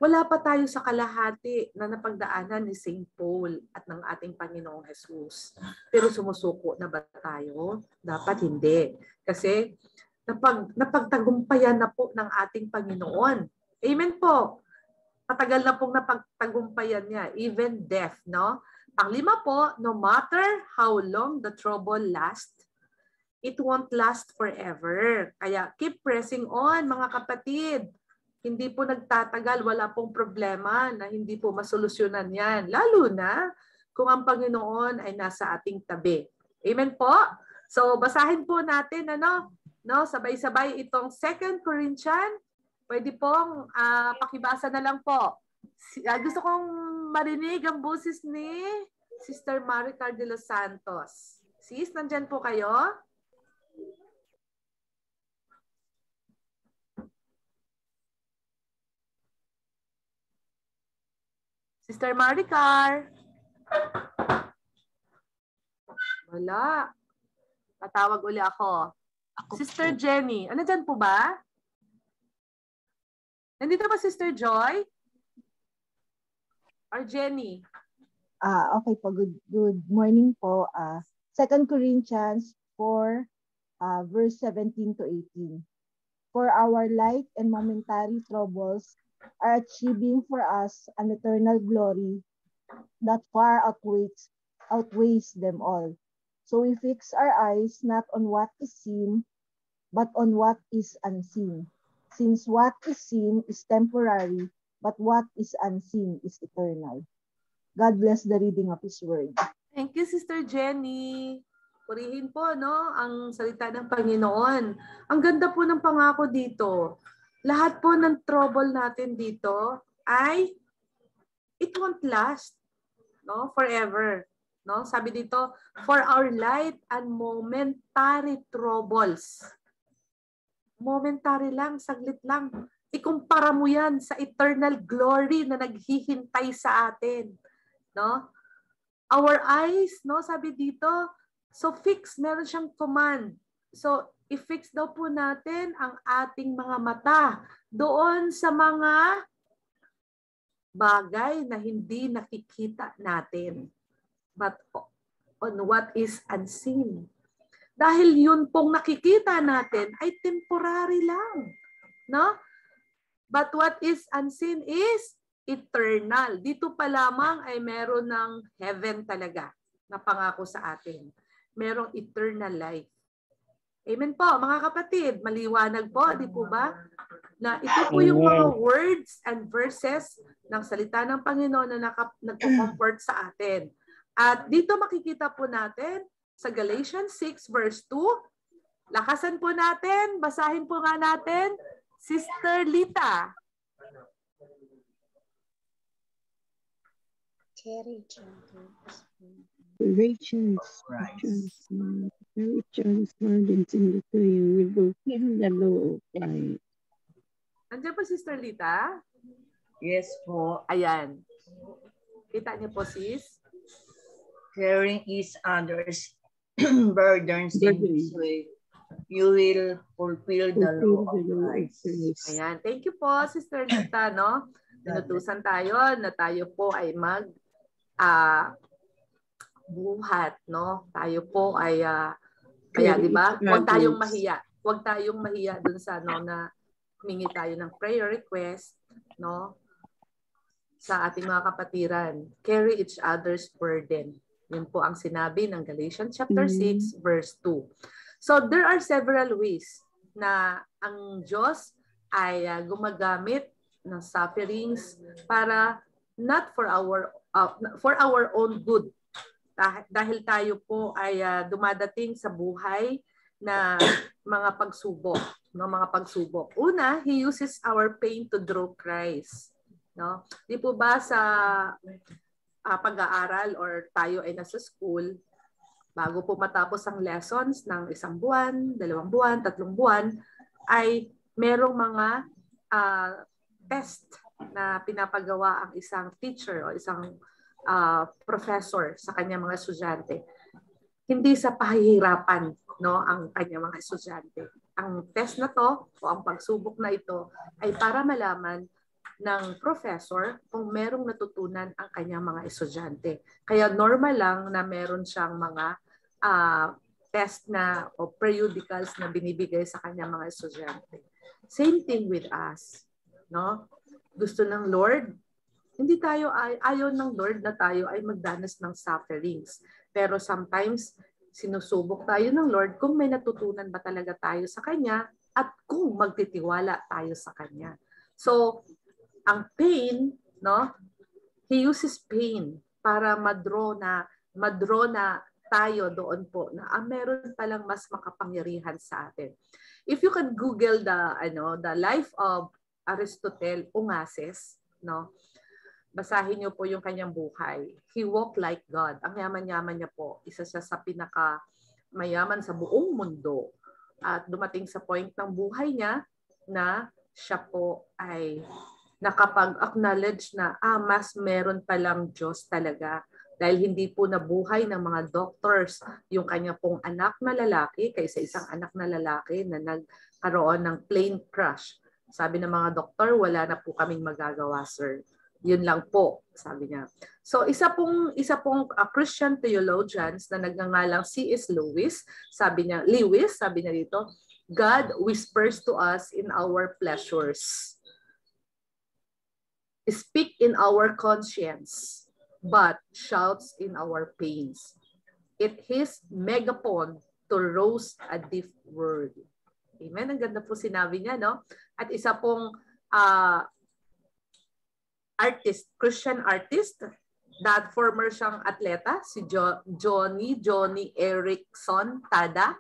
wala pa tayo sa kalahati na napagdaanan ni St. Paul at ng ating Panginoong Jesus. Pero sumusuko na ba tayo? Dapat hindi. Kasi napag, napagtagumpayan na po ng ating Panginoon. Amen po. Matagal na pong napagtagumpayan niya, even death, no? Panglima po, no matter how long the trouble lasts, it won't last forever. Kaya keep pressing on, mga kapatid. Hindi po nagtatagal, wala pong problema na hindi po masolusyonan yan. Lalo na kung ang Panginoon ay nasa ating tabi. Amen po? So, basahin po natin, ano, no, sabay-sabay itong 2 Corinthians. Pwede pong ah, pakibasa na lang po. Ah, gusto kong marinig ang boses ni Sister Maricar de los Santos. Sis, nandyan po kayo? Sister Maricar. Wala. Tatawag uli ako. Sister Jenny. Ano dyan po ba? Nandito ba Sister Joy? Or Jenny? Ah, okay po. Good good morning po. Ah, 2 Corinthians 4 ah, verse 17 to 18. For our light and momentary troubles are achieving for us an eternal glory that far outweighs outweighs them all. So we fix our eyes not on what is seen, but on what is unseen. Since what is seen is temporary, but what is unseen is eternal. God bless the reading of His Word. Thank you, Sister Jenny. Purihin po, no, ang salita ng Panginoon. Ang ganda po ng pangako dito. Lahat po ng trouble natin dito ay it won't last, no, forever. No? Sabi dito, for our light and momentary troubles. Momentary lang, saglit lang. Ikumpara mo yan sa eternal glory na naghihintay sa atin. No? Our eyes, no, sabi dito, so fix, meron siyang command. So, i-fix daw po natin ang ating mga mata doon sa mga bagay na hindi nakikita natin. But on what is unseen. Dahil yun pong nakikita natin ay temporary lang. No? But what is unseen is eternal. Dito pa lamang ay meron ng heaven talaga na pangako sa atin. Merong eternal life. Amen po, mga kapatid. Maliwanag po, di po ba? Na ito po yung mga words and verses ng salita ng Panginoon na nagpo-comfort sa atin. At dito makikita po natin sa Galatians 6 verse 2. Lakasan po natin, basahin po nga natin. Sister Lita. Carry gentle. Rachel's Christ. Rachel's burdens in the you will fulfill the law of life. Nandiyan po Sister Lita? Yes po. Ayan. Kita niyo po sis? Carrying each other's burdens in this way, you will fulfill the law of Fulfill the law of Christ. Ayan. Thank you po Sister Lita, no? Inutusan tayo na tayo po ay mag ah buhat, no? Tayo po ay ah, kaya di ba? Huwag tayong mahiya. Huwag tayong mahiya dun sa ano na humingi tayo ng prayer request, no? Sa ating mga kapatiran. Carry each other's burden. Yun po ang sinabi ng Galatians chapter 6 verse 2. So there are several ways na ang Diyos ay ah, gumagamit ng sufferings para not for our uh, for our own good. Dah- Dahil tayo po ay ah, dumadating sa buhay na mga pagsubok, no, mga pagsubok. Una, he uses our pain to draw Christ, no? Di po ba sa ah, pag-aaral or tayo ay nasa school, bago po matapos ang lessons ng isang buwan, dalawang buwan, tatlong buwan, ay merong mga ah, test na pinapagawa ang isang teacher o isang ah, professor sa kanyang mga estudyante. Hindi sa pahihirapan no ang kanyang mga estudyante. Ang test na to o ang pagsubok na ito ay para malaman ng professor kung merong natutunan ang kanyang mga estudyante. Kaya normal lang na meron siyang mga ah, test na o periodicals na binibigay sa kanyang mga estudyante. Same thing with us. No? Gusto ng Lord, hindi tayo ay ayaw ng Lord na tayo ay magdanas ng sufferings. Pero sometimes sinusubok tayo ng Lord kung may natutunan ba talaga tayo sa Kanya at kung magtitiwala tayo sa Kanya. So, ang pain, no? He uses pain para madraw na madraw na tayo doon po na ah, meron palang mas makapangyarihan sa atin. If you can Google the ano, the life of Aristotle Onassis, no? Basahin niyo po yung kanyang buhay. He walked like God. Ang yaman-yaman niya po. Isa siya sa pinaka mayaman sa buong mundo. At dumating sa point ng buhay niya na siya po ay nakapag-acknowledge na ah, mas meron palang Diyos talaga dahil hindi po nabuhay ng mga doctors yung kanya pong anak na lalaki kaysa isang anak na lalaki na nagkaroon ng plane crash. Sabi ng mga doktor, wala na po kaming magagawa, sir. Yun lang po, sabi niya. So isa pong isa pong uh, Christian theologians na nagngangalang C.S. Lewis, sabi niya, Lewis, sabi niya dito, God whispers to us in our pleasures. Speak in our conscience, but shouts in our pains. It his megaphone to roast a deaf word. Amen. Ang ganda po sinabi niya, no? At isa pong ah, artist, Christian artist, that former siyang atleta, si jo- Johnny, Johnny Erickson Tada,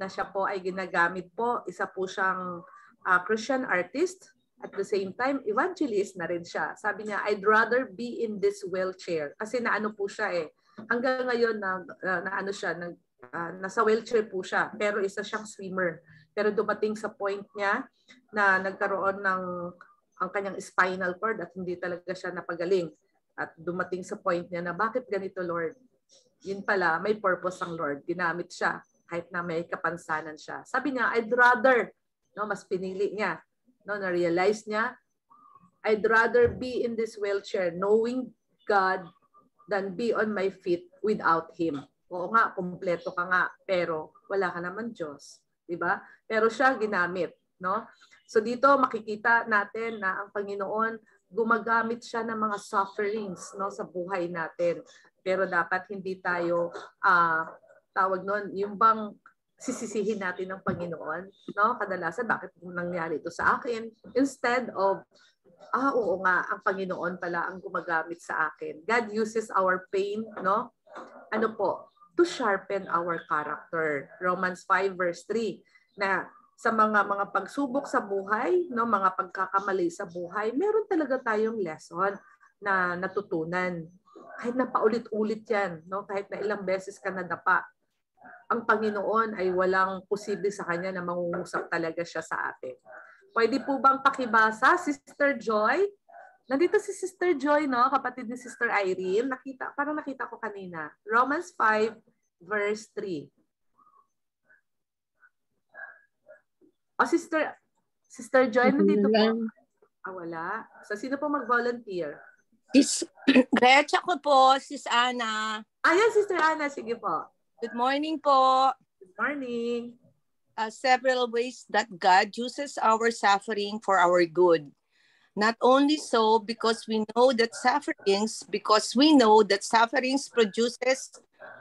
na siya po ay ginagamit po, isa po siyang ah, Christian artist, at the same time, evangelist na rin siya. Sabi niya, I'd rather be in this wheelchair. Kasi naano po siya eh. Hanggang ngayon, na, na, na ano siya, nag, ah, nasa wheelchair po siya. Pero isa siyang swimmer. Pero dumating sa point niya na nagkaroon ng ang kanyang spinal cord at hindi talaga siya napagaling. At dumating sa point niya na bakit ganito Lord? Yun pala, may purpose ang Lord. Ginamit siya kahit na may kapansanan siya. Sabi niya, I'd rather, no, mas pinili niya, no, na-realize niya, I'd rather be in this wheelchair knowing God than be on my feet without Him. Oo nga, kumpleto ka nga, pero wala ka naman Diyos. 'di ba? Pero siya ginamit, no? So dito makikita natin na ang Panginoon gumagamit siya ng mga sufferings no sa buhay natin. Pero dapat hindi tayo ah tawag noon, yung bang sisisihin natin ng Panginoon, no? Kadalasan bakit nangyari ito sa akin instead of ah oo nga ang Panginoon pala ang gumagamit sa akin. God uses our pain, no? Ano po? to sharpen our character. Romans 5 verse 3 na sa mga mga pagsubok sa buhay, no, mga pagkakamali sa buhay, meron talaga tayong lesson na natutunan. Kahit na paulit-ulit 'yan, no, kahit na ilang beses ka nadapa, ang Panginoon ay walang posible sa kanya na mangungusap talaga siya sa atin. Pwede po bang pakibasa, Sister Joy? Nandito si Sister Joy, no? Kapatid ni Sister Irene. Nakita, parang nakita ko kanina. Romans 5, verse 3. O, Sister, Sister Joy, nandito po. Ah, wala. So, sino po mag-volunteer? Sis, Gretcha ko po, Sis Ana. Ayan, Sister Ana. Sige po. Good morning po. Good morning. uh, several ways that God uses our suffering for our good. Not only so, because we know that sufferings, because we know that sufferings produces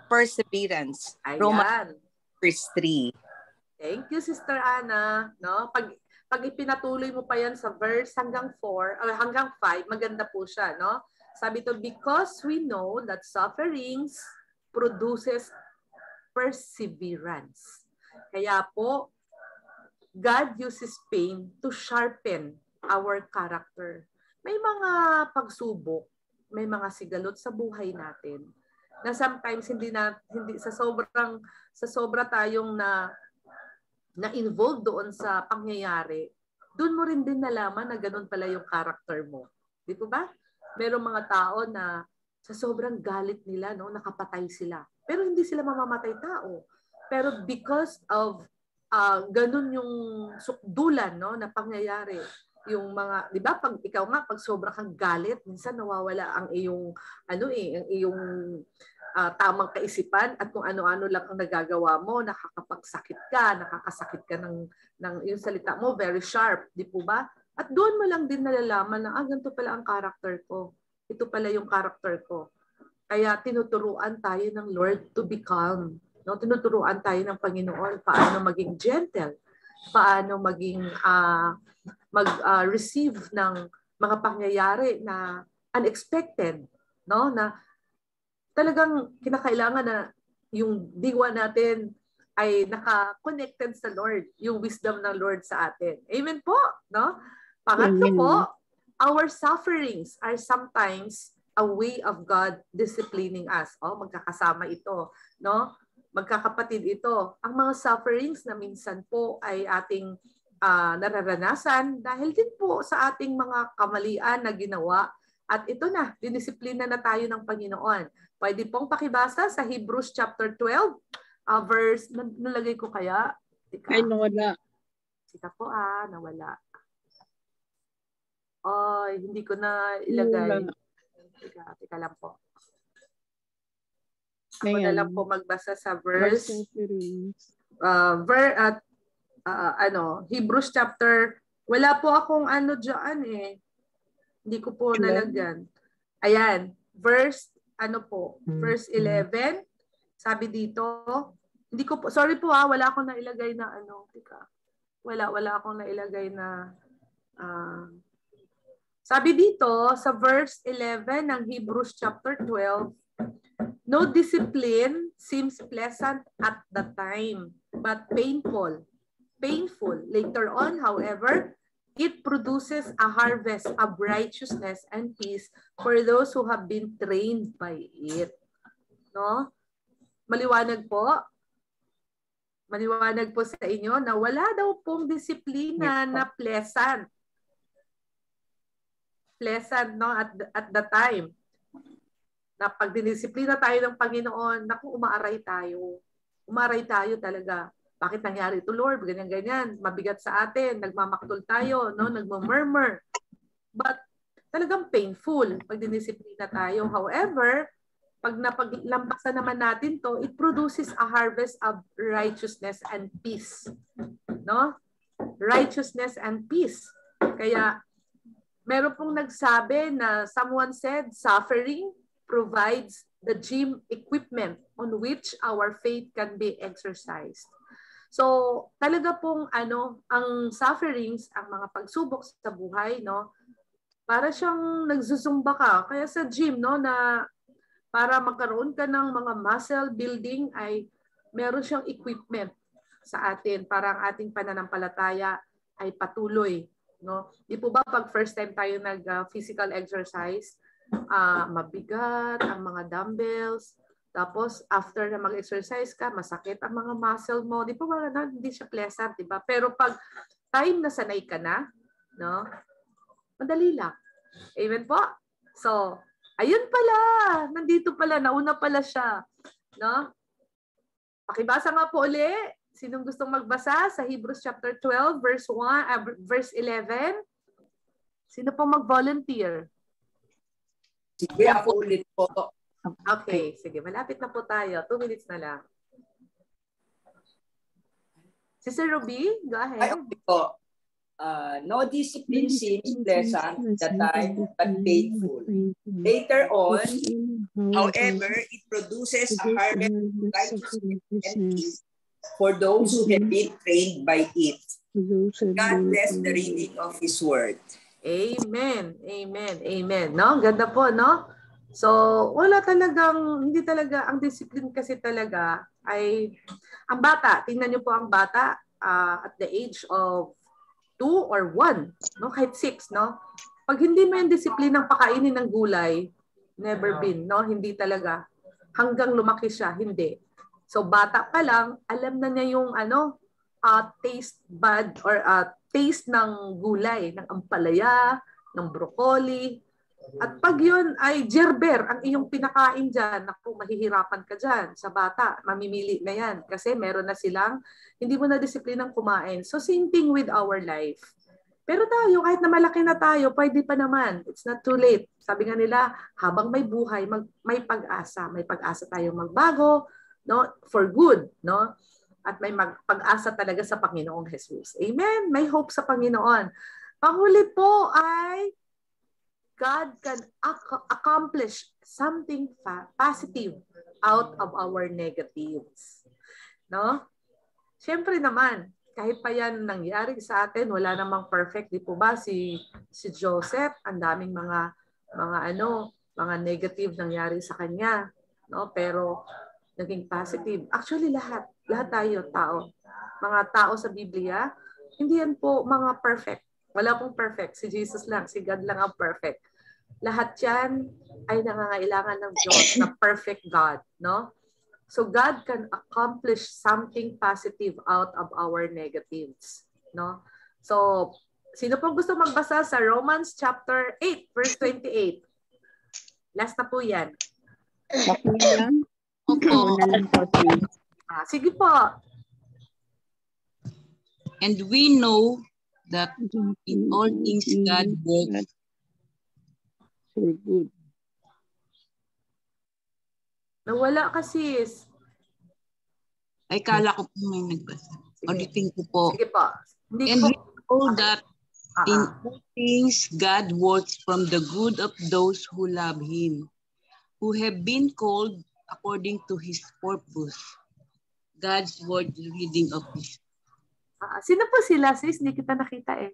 perseverance. Romans Ayan. verse 3. Thank you, Sister Ana. No? Pag, pag ipinatuloy mo pa yan sa verse hanggang 4, or hanggang 5, maganda po siya. No? Sabi to, because we know that sufferings produces perseverance. Kaya po, God uses pain to sharpen our character. May mga pagsubok, may mga sigalot sa buhay natin na sometimes hindi na hindi sa sobrang sa sobra tayong na na involved doon sa pangyayari, doon mo rin din nalaman na ganun pala yung character mo. Di po ba? Merong mga tao na sa sobrang galit nila, no, nakapatay sila. Pero hindi sila mamamatay tao. Pero because of uh, ganun yung sukdulan no, na pangyayari, yung mga, di ba, pag ikaw nga, pag sobra kang galit, minsan nawawala ang iyong, ano eh, ang iyong ah, tamang kaisipan at kung ano-ano lang ang nagagawa mo, nakakapagsakit ka, nakakasakit ka ng, ng yung salita mo, very sharp, di po ba? At doon mo lang din nalalaman na, ah, ganito pala ang character ko. Ito pala yung character ko. Kaya tinuturuan tayo ng Lord to be calm. No? Tinuturuan tayo ng Panginoon paano maging gentle, paano maging ah, mag-receive ng mga pangyayari na unexpected, no? Na talagang kinakailangan na yung diwa natin ay naka-connected sa Lord, yung wisdom ng Lord sa atin. Amen po, no? Pangatlo Amen. po, our sufferings are sometimes a way of God disciplining us. Oh, magkakasama ito, no? Magkakapatid ito. Ang mga sufferings na minsan po ay ating ah, nararanasan dahil din po sa ating mga kamalian na ginawa. At ito na, dinisiplina na tayo ng Panginoon. Pwede pong pakibasa sa Hebrews chapter 12, ah, verse, nal- nalagay ko kaya? Tika, Ay, nawala. Tika po ah, nawala. Ay, hindi ko na ilagay. Tika, tika lang po. Ako Ayan. na lang po magbasa sa verse uh, ver at uh, ano, Hebrews chapter wala po akong ano diyan eh. Hindi ko po nalagyan. Ayan, verse ano po, Mm, verse mm. 11. Sabi dito, hindi ko po sorry po ah, wala akong nailagay na ano, tika. Wala wala akong nailagay na ah, sabi dito sa verse 11 ng Hebrews chapter 12, No discipline seems pleasant at the time, but painful. Painful. Later on, however, it produces a harvest of righteousness and peace for those who have been trained by it. No? Maliwanag po. Maliwanag po sa inyo na wala daw pong disiplina Yes po. na pleasant. Pleasant, no? At, at the time na pag dinisiplina tayo ng Panginoon, naku, umaaray tayo. Umaaray tayo talaga. Bakit nangyari ito, Lord? Ganyan-ganyan. Mabigat sa atin. Nagmamaktol tayo, no? Nagmamurmur. But talagang painful pag dinisiplina tayo. However, pag napaglampasan naman natin to, it produces a harvest of righteousness and peace. No? Righteousness and peace. Kaya meron pong nagsabi na someone said suffering provides the gym equipment on which our faith can be exercised. So, talaga pong ano, ang sufferings, ang mga pagsubok sa buhay, no? Para siyang nagsusumba ka. Kaya sa gym, no, na para magkaroon ka ng mga muscle building ay meron siyang equipment sa atin para ang ating pananampalataya ay patuloy, no? Di po ba pag first time tayo nag uh, physical exercise, ah mabigat ang mga dumbbells. Tapos, after na mag-exercise ka, masakit ang mga muscle mo. Di ba, wala na, hindi siya pleasant, di ba? Pero pag time na sanay ka na, no? Madali lang. Amen po? So, ayun pala. Nandito pala. Nauna pala siya. No? Pakibasa nga po uli. Sinong gustong magbasa sa Hebrews chapter 12, verse 1, ah, verse 11? Sino po mag-volunteer? Sige, ako ulit po. Okay, sige. Malapit na po tayo. Two minutes na lang. Sister Ruby, go Ay, ahead. okay po. Uh, no discipline seems pleasant at the time, but painful. Later on, however, it produces a harvest of righteousness and peace for those who have been trained by it. God bless the reading of His Word. Amen. Amen. Amen. No? Ganda po, no? So, wala talagang, hindi talaga, ang discipline kasi talaga ay, ang bata, tingnan niyo po ang bata ah, at the age of 2 or 1, no? kahit 6, no? Pag hindi mo yung discipline ng pakainin ng gulay, never been, no? Hindi talaga. Hanggang lumaki siya, hindi. So, bata pa lang, alam na niya yung ano, ah, taste bud or ah, taste ng gulay, ng ampalaya, ng broccoli. At pag yun ay gerber, ang iyong pinakain dyan, naku, mahihirapan ka dyan sa bata. Mamimili na yan kasi meron na silang, hindi mo na disiplinang kumain. So same thing with our life. Pero tayo, kahit na malaki na tayo, pwede pa naman. It's not too late. Sabi nga nila, habang may buhay, mag, may pag-asa. May pag-asa tayong magbago, no? For good, no? At may mag- pag-asa talaga sa Panginoong Jesus. Amen? May hope sa Panginoon. Panghuli po ay God can ac- accomplish something fa- positive out of our negatives. No? Siyempre naman, kahit pa yan nangyari sa atin, wala namang perfect, di po ba? Si si Joseph, ang daming mga mga ano, mga negative nangyari sa kanya, no? Pero naging positive. Actually lahat, lahat tayo tao. Mga tao sa Biblia, hindi yan po mga perfect. Wala pong perfect. Si Jesus lang, si God lang ang perfect. Lahat yan ay nangangailangan ng Diyos na perfect God, no? So God can accomplish something positive out of our negatives, no? So sino pong gusto magbasa sa Romans chapter 8 verse 28? Last na po 'yan. Opo. Ako na lang po, sis. Ah, sige po. And we know that in all things God works For good. Nawala ka sis. ay kala ko po may nagbasa. Ulitin ko po. Sige po. Hindi And po. we know that Ah, in ah. all things God works from the good of those who love Him, who have been called according to His purpose. God's word reading of His. Ah, sino po sila sis? Hindi kita nakita eh.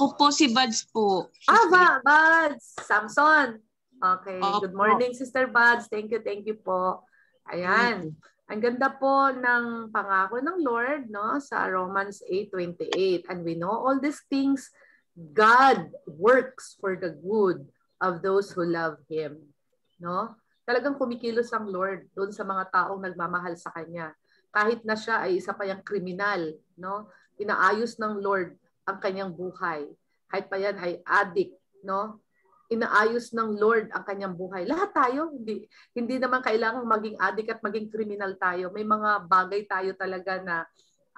Ako po si Buds po. Ah, ba, Buds. Samson. Okay. Opo. Good morning, Sister Buds. Thank you, thank you po. Ayan. Ang ganda po ng pangako ng Lord no sa Romans 8:28 and we know all these things God works for the good of those who love him no talagang kumikilos ang Lord doon sa mga taong nagmamahal sa kanya kahit na siya ay isa pa yang kriminal no inaayos ng Lord ang kanyang buhay kahit pa yan ay addict no inaayos ng Lord ang kanyang buhay. Lahat tayo, hindi, hindi naman kailangang maging adik at maging criminal tayo. May mga bagay tayo talaga na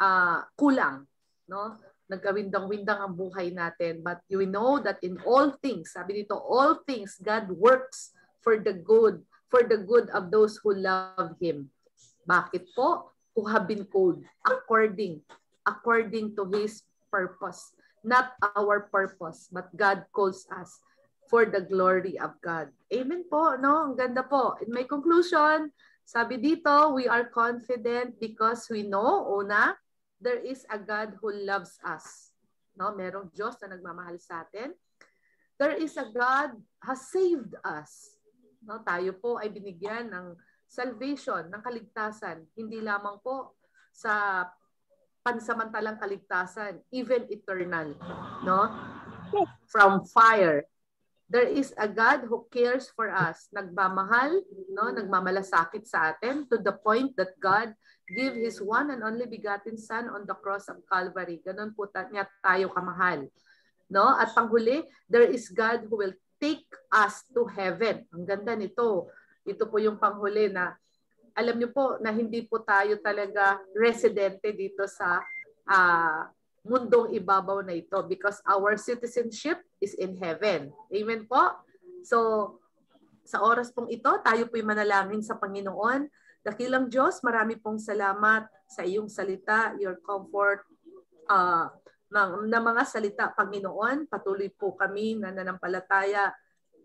ah, kulang. No? Nagkawindang-windang ang buhay natin. But you know that in all things, sabi dito, all things, God works for the good, for the good of those who love Him. Bakit po? Who have been called according, according to His purpose. Not our purpose, but God calls us for the glory of God. Amen po, no? Ang ganda po. In my conclusion, sabi dito, we are confident because we know, una, there is a God who loves us. No? Merong Diyos na nagmamahal sa atin. There is a God has saved us. No? Tayo po ay binigyan ng salvation, ng kaligtasan. Hindi lamang po sa pansamantalang kaligtasan, even eternal, no? From fire, there is a God who cares for us. Nagmamahal, no? nagmamalasakit sa atin to the point that God give His one and only begotten Son on the cross of Calvary. Ganon po niya tayo kamahal. No? At panghuli, there is God who will take us to heaven. Ang ganda nito. Ito po yung panghuli na alam niyo po na hindi po tayo talaga residente dito sa ah, mundong ibabaw na ito because our citizenship is in heaven. Amen po? So, sa oras pong ito, tayo po'y manalangin sa Panginoon Dakilang Diyos, marami pong salamat sa iyong salita, your comfort, uh, ng, ng mga salita, Panginoon. Patuloy po kami na nanampalataya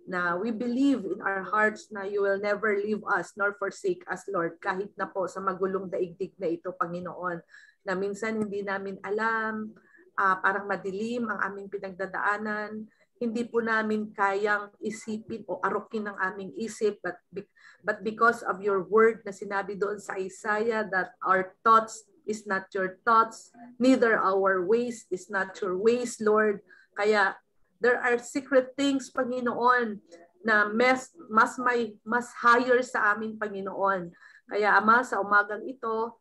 na we believe in our hearts na you will never leave us nor forsake us, Lord, kahit na po sa magulong daigdig na ito, Panginoon, na minsan hindi namin alam, ah, parang madilim ang aming pinagdadaanan, hindi po namin kayang isipin o arukin ng aming isip, but, be- but because of your word na sinabi doon sa Isaiah that our thoughts is not your thoughts, neither our ways is not your ways, Lord. Kaya there are secret things, Panginoon, na mas, mas may mas higher sa amin, Panginoon. Kaya Ama, sa umagang ito,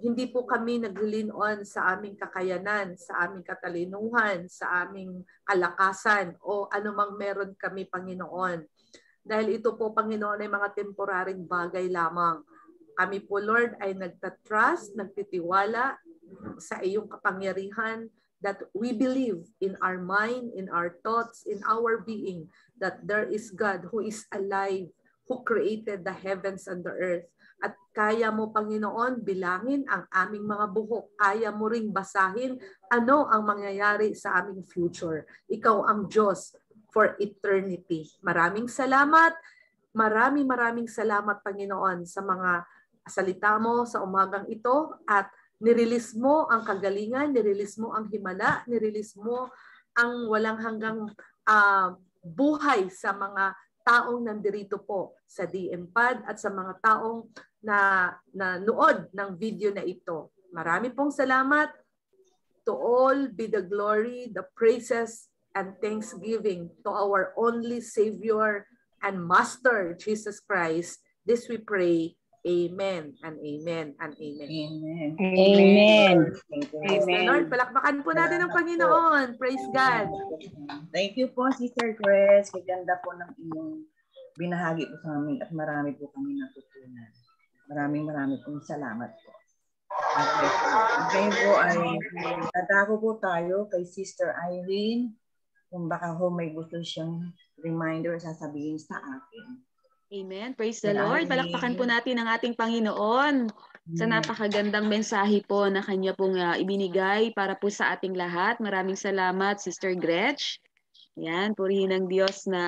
hindi po kami nag-lean on sa aming kakayanan, sa aming katalinuhan, sa aming kalakasan o anumang meron kami, Panginoon. Dahil ito po, Panginoon, ay mga temporaring bagay lamang. Kami po, Lord, ay nagtatrust, nagtitiwala sa iyong kapangyarihan that we believe in our mind, in our thoughts, in our being, that there is God who is alive, who created the heavens and the earth. At kaya mo, Panginoon, bilangin ang aming mga buhok. Kaya mo ring basahin ano ang mangyayari sa aming future. Ikaw ang Diyos for eternity. Maraming salamat. Maraming maraming salamat, Panginoon, sa mga salita mo sa umagang ito at nirelease mo ang kagalingan, nirelease mo ang himala, nirelease mo ang walang hanggang ah, buhay sa mga taong nandirito po sa DMPAD at sa mga taong na, na nood ng video na ito. Marami pong salamat. To all be the glory, the praises, and thanksgiving to our only Savior and Master, Jesus Christ. This we pray. Amen and amen and amen. Amen. Amen. Praise the Lord. Palakpakan po natin ang Panginoon. Praise God. Thank you po, Sister Chris. Kaganda po ng iyong binahagi po sa amin at marami po kami natutunan. Maraming maraming pong salamat po. Ngayon po ay tatako po tayo kay Sister Irene kung baka ho may gusto siyang reminder sasabihin sa akin. Amen. Praise the Amen. Lord. Palakpakan po natin ang ating Panginoon sa napakagandang mensahe po na kanya pong ah, ibinigay para po sa ating lahat. Maraming salamat, Sister Gretch. Yan, purihin ng Diyos na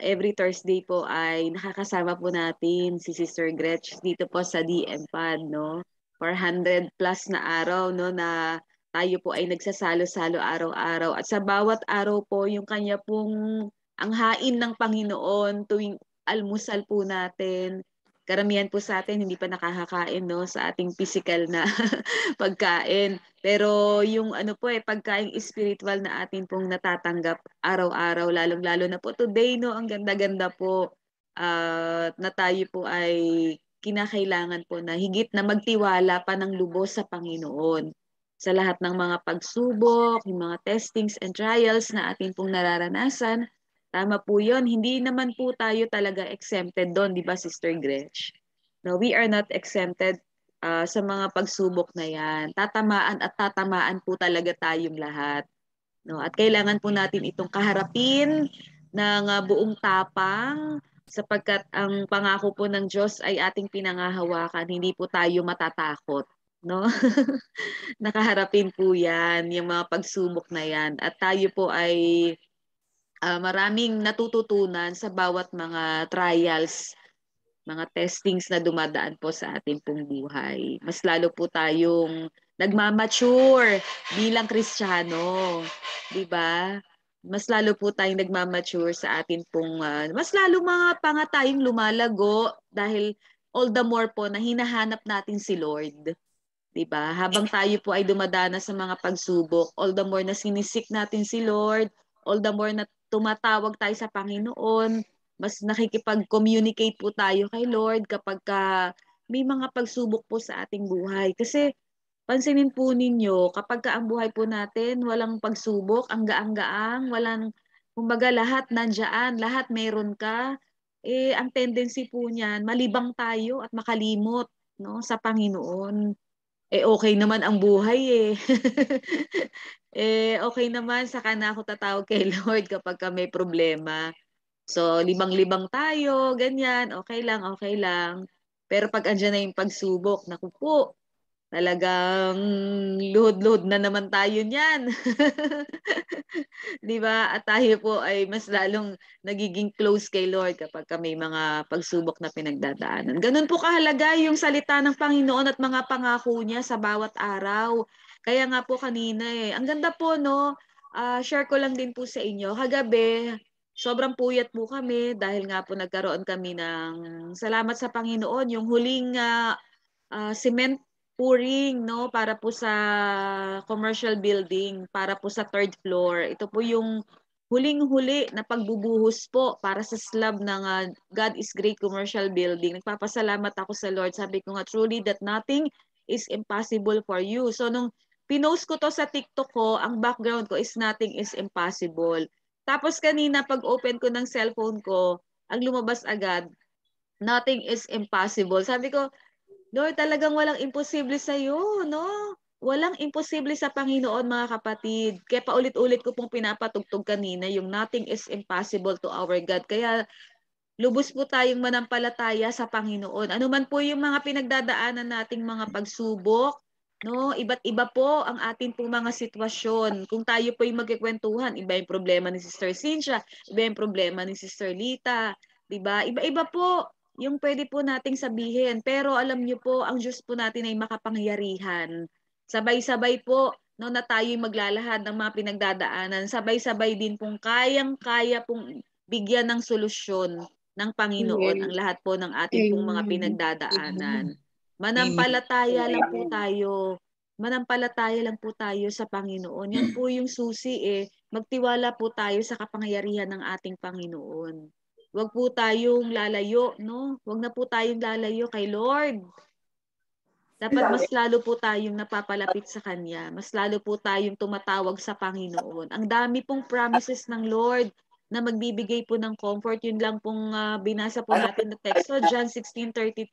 every Thursday po ay nakakasama po natin si Sister Gretch dito po sa DM Pad, no? 400 plus na araw, no, na tayo po ay nagsasalo-salo araw-araw. At sa bawat araw po, yung kanya pong ang hain ng Panginoon tuwing almusal po natin. Karamihan po sa atin hindi pa nakakakain no sa ating physical na pagkain. Pero yung ano po eh pagkain spiritual na atin pong natatanggap araw-araw lalong-lalo na po today no ang ganda-ganda po at na tayo po ay kinakailangan po na higit na magtiwala pa ng lubos sa Panginoon sa lahat ng mga pagsubok, yung mga testings and trials na atin pong nararanasan Tama po yun. Hindi naman po tayo talaga exempted doon, di ba, Sister Gretch? No, we are not exempted ah, sa mga pagsubok na yan. Tatamaan at tatamaan po talaga tayong lahat. No, at kailangan po natin itong kaharapin ng ah, buong tapang sapagkat ang pangako po ng Diyos ay ating pinangahawakan. Hindi po tayo matatakot. No? Nakaharapin po yan, yung mga pagsubok na yan. At tayo po ay ah, maraming natututunan sa bawat mga trials, mga testings na dumadaan po sa ating pong buhay. Mas lalo po tayong nagmamature bilang Kristiyano, 'di ba? Mas lalo po tayong nagmamature sa atin pong ah, mas lalo mga pa tayong lumalago dahil all the more po na hinahanap natin si Lord. 'Di ba? Habang tayo po ay dumadana sa mga pagsubok, all the more na sinisik natin si Lord, all the more na tumatawag tayo sa Panginoon, mas nakikipag-communicate po tayo kay Lord kapag ka may mga pagsubok po sa ating buhay. Kasi pansinin po ninyo, kapag ka ang buhay po natin, walang pagsubok, ang gaang-gaang, walang, kumbaga lahat nandyan, lahat meron ka, eh ang tendency po niyan, malibang tayo at makalimot no, sa Panginoon. Eh okay naman ang buhay eh. eh okay naman saka na ako tatawag kay Lord kapag ka may problema. So libang-libang tayo, ganyan, okay lang, okay lang. Pero pag andyan na yung pagsubok, naku po, talagang luhod-luhod na naman tayo niyan. 'Di ba? At tayo po ay mas lalong nagiging close kay Lord kapag ka may mga pagsubok na pinagdadaanan. Ganun po kahalaga yung salita ng Panginoon at mga pangako niya sa bawat araw. Kaya nga po kanina eh, ang ganda po no, ah, share ko lang din po sa inyo. Kagabi, sobrang puyat po kami dahil nga po nagkaroon kami ng salamat sa Panginoon, yung huling ah, ah, cement pouring no para po sa commercial building para po sa third floor. Ito po yung huling-huli na pagbubuhos po para sa slab ng ah, God is Great Commercial Building. Nagpapasalamat ako sa Lord. Sabi ko nga truly that nothing is impossible for you. So nung pinost ko to sa TikTok ko, ang background ko is nothing is impossible. Tapos kanina pag open ko ng cellphone ko, ang lumabas agad, nothing is impossible. Sabi ko, Lord, talagang walang imposible sa iyo, no? Walang imposible sa Panginoon, mga kapatid. Kaya paulit-ulit ko pong pinapatugtog kanina yung nothing is impossible to our God. Kaya lubos po tayong manampalataya sa Panginoon. Ano man po yung mga pinagdadaanan nating mga pagsubok, no? Iba't iba po ang atin pong mga sitwasyon. Kung tayo po yung magkikwentuhan, iba yung problema ni Sister Cynthia, iba yung problema ni Sister Lita, 'di ba? Iba-iba po yung pwede po nating sabihin. Pero alam niyo po, ang Diyos po natin ay makapangyarihan. Sabay-sabay po no na tayo'y maglalahad ng mga pinagdadaanan. Sabay-sabay din pong kayang-kaya pong bigyan ng solusyon ng Panginoon Amen. ang lahat po ng ating pong mga pinagdadaanan. Manampalataya lang po tayo. Manampalataya lang po tayo sa Panginoon. Yan po yung susi eh. Magtiwala po tayo sa kapangyarihan ng ating Panginoon. Huwag po tayong lalayo, no? Huwag na po tayong lalayo kay Lord. Dapat mas lalo po tayong napapalapit sa Kanya. Mas lalo po tayong tumatawag sa Panginoon. Ang dami pong promises ng Lord na magbibigay po ng comfort. Yun lang pong ah, binasa po natin na text. So, John 16.33,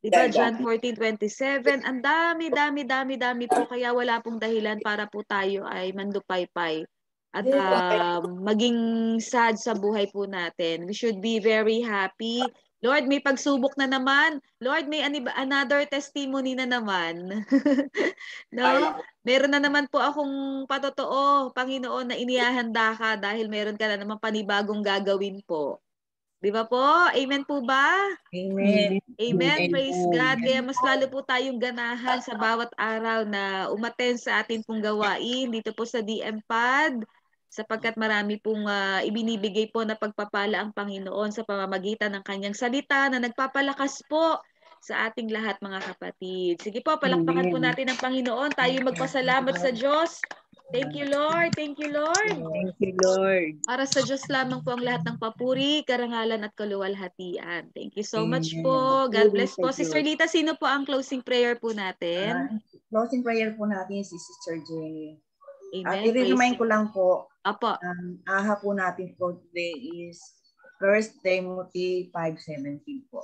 di ba? John 14.27. Ang dami, dami, dami, dami po. Kaya wala pong dahilan para po tayo ay mandupaypay at um, maging sad sa buhay po natin. We should be very happy. Lord, may pagsubok na naman. Lord, may anib- another testimony na naman. no? Meron na naman po akong patotoo, Panginoon, na inihahanda ka dahil meron ka na naman panibagong gagawin po. Di ba po? Amen po ba? Amen. Amen. Amen. Praise God. Kaya mas lalo po tayong ganahan sa bawat araw na umaten sa atin pong gawain dito po sa DM Pad sapagkat marami pong ah, ibinibigay po na pagpapala ang Panginoon sa pamamagitan ng kanyang salita na nagpapalakas po sa ating lahat mga kapatid. Sige po, palakpakan po natin ang Panginoon. Tayo magpasalamat sa Diyos. Thank you, Lord. Thank you, Lord. Thank you, Lord. Para sa Diyos lamang po ang lahat ng papuri, karangalan at kaluwalhatian. Thank you so much Amen. po. God bless po. Sister Lita, sino po ang closing prayer po natin? Ah, closing prayer po natin si Sister Jenny. At Amen. i-remind Praise- ko lang po, Apo. ang aha po natin for today is 1 Timothy 5.17 po.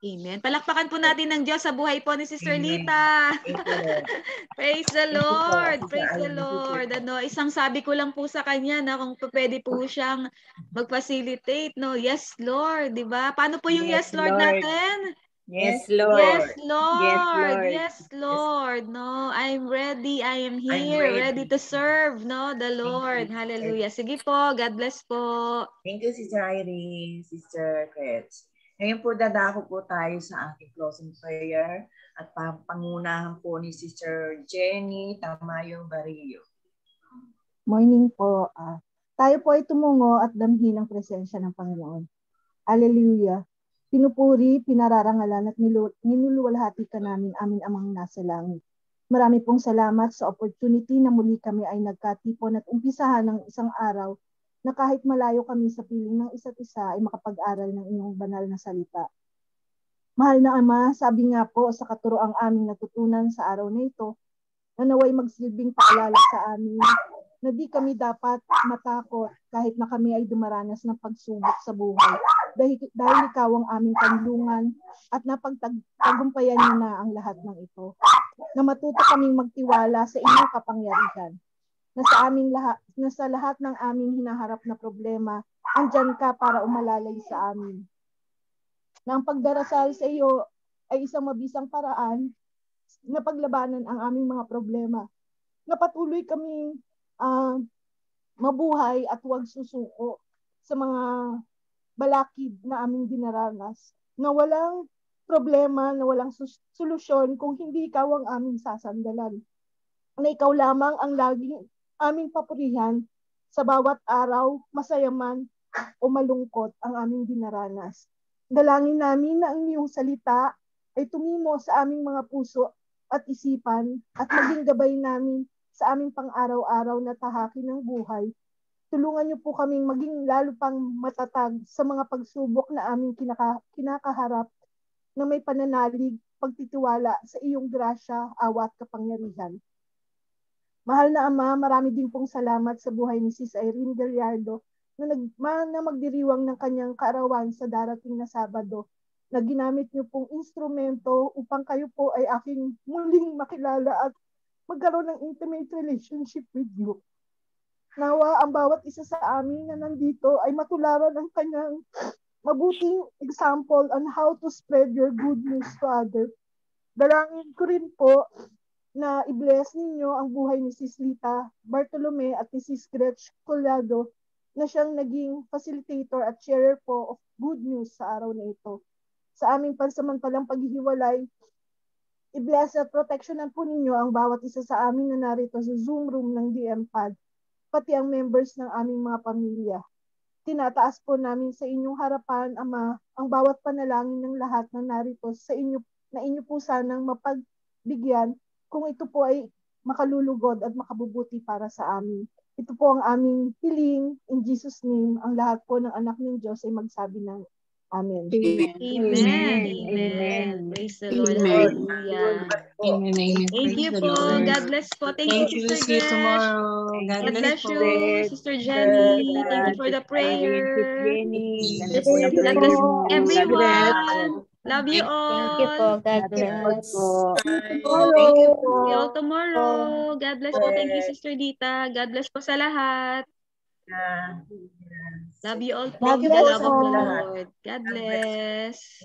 Amen. Palakpakan po natin ng Diyos sa buhay po ni Sister Amen. Lita. Praise the Lord. Praise the Lord. Ano, isang sabi ko lang po sa kanya na kung pwede po siyang mag-facilitate, no? Yes, Lord, 'di ba? Paano po yung yes, Yes, Lord, Lord. natin? Yes, Yes, Lord. Yes, Lord. Lord. Yes, Lord. No, I'm ready. I am here, ready ready. to serve, no, the Lord. Hallelujah. Sige po. God bless po. Thank you, Sister Irene, Sister Kretz. Ngayon po dadako po tayo sa ating closing prayer at pa- pangunahan po ni Sister Jenny Tamayo Barillo. Morning po. ah. tayo po ay tumungo at damhin ang presensya ng Panginoon. Hallelujah. Pinupuri, pinararangalan at nilu- ninuluwalhati ka namin aming amang nasa langit. Marami pong salamat sa opportunity na muli kami ay nagkatipon at umpisahan ng isang araw na kahit malayo kami sa piling ng isa't isa ay makapag-aral ng inyong banal na salita. Mahal na Ama, sabi nga po sa katuroang aming natutunan sa araw na ito, na naway magsilbing paalala sa amin na di kami dapat matakot kahit na kami ay dumaranas ng pagsubok sa buhay dahil, dahil ikaw ang aming kanlungan at napagtagumpayan niyo na ang lahat ng ito. Na matuto kaming magtiwala sa inyong kapangyarihan. Na sa aming lahat, na sa lahat ng aming hinaharap na problema, andyan ka para umalalay sa amin. Na ang pagdarasal sa iyo ay isang mabisang paraan na paglabanan ang aming mga problema. Napatuloy kaming ah, mabuhay at huwag susuko sa mga balakid na aming dinaranas na walang problema, na walang solusyon kung hindi ikaw ang aming sasandalan. Na ikaw lamang ang laging aming papurihan sa bawat araw, masaya man o malungkot ang aming dinaranas. Dalangin namin na ang iyong salita ay tumimo sa aming mga puso at isipan at maging gabay namin sa aming pang-araw-araw na tahaki ng buhay. Tulungan niyo po kaming maging lalo pang matatag sa mga pagsubok na aming kinaka, kinakaharap na may pananalig, pagtitiwala sa iyong grasya, awa at kapangyarihan. Mahal na Ama, marami din pong salamat sa buhay ni Sis Irene Gallardo na, nag, na magdiriwang ng kanyang kaarawan sa darating na Sabado na ginamit niyo pong instrumento upang kayo po ay aking muling makilala at magkaroon ng intimate relationship with you. Nawa ang bawat isa sa amin na nandito ay matularan ng kanyang mabuting example on how to spread your good news to others. Dalangin ko rin po na i-bless ninyo ang buhay ni Sis Lita Bartolome at ni Sis Gretch Collado na siyang naging facilitator at sharer po of good news sa araw na ito. Sa aming pansamantalang paghihiwalay, i-bless at protectionan po ninyo ang bawat isa sa amin na narito sa Zoom room ng DMPAD, pati ang members ng aming mga pamilya. Tinataas po namin sa inyong harapan, Ama, ang bawat panalangin ng lahat na narito sa inyo na inyo po sanang mapagbigyan kung ito po ay makalulugod at makabubuti para sa amin. Ito po ang aming hiling in Jesus name. Ang lahat po ng anak ng Diyos ay magsabi ng Amen. Amen. Amen. Praise the Lord. Amen. Hallelujah. Amen. Amen. Thank you po. God bless po. Thank, Thank you, you. Sister See you tomorrow. God God bless you, po. Sister Jenny. Thank you for the prayer. Thank God you. bless everyone. Love you all. Thank you po. God bless. Thank you po. See you all tomorrow. God bless po. Thank you, Sister Dita. God bless po sa lahat. Love you all. God bless po. Lord. God bless.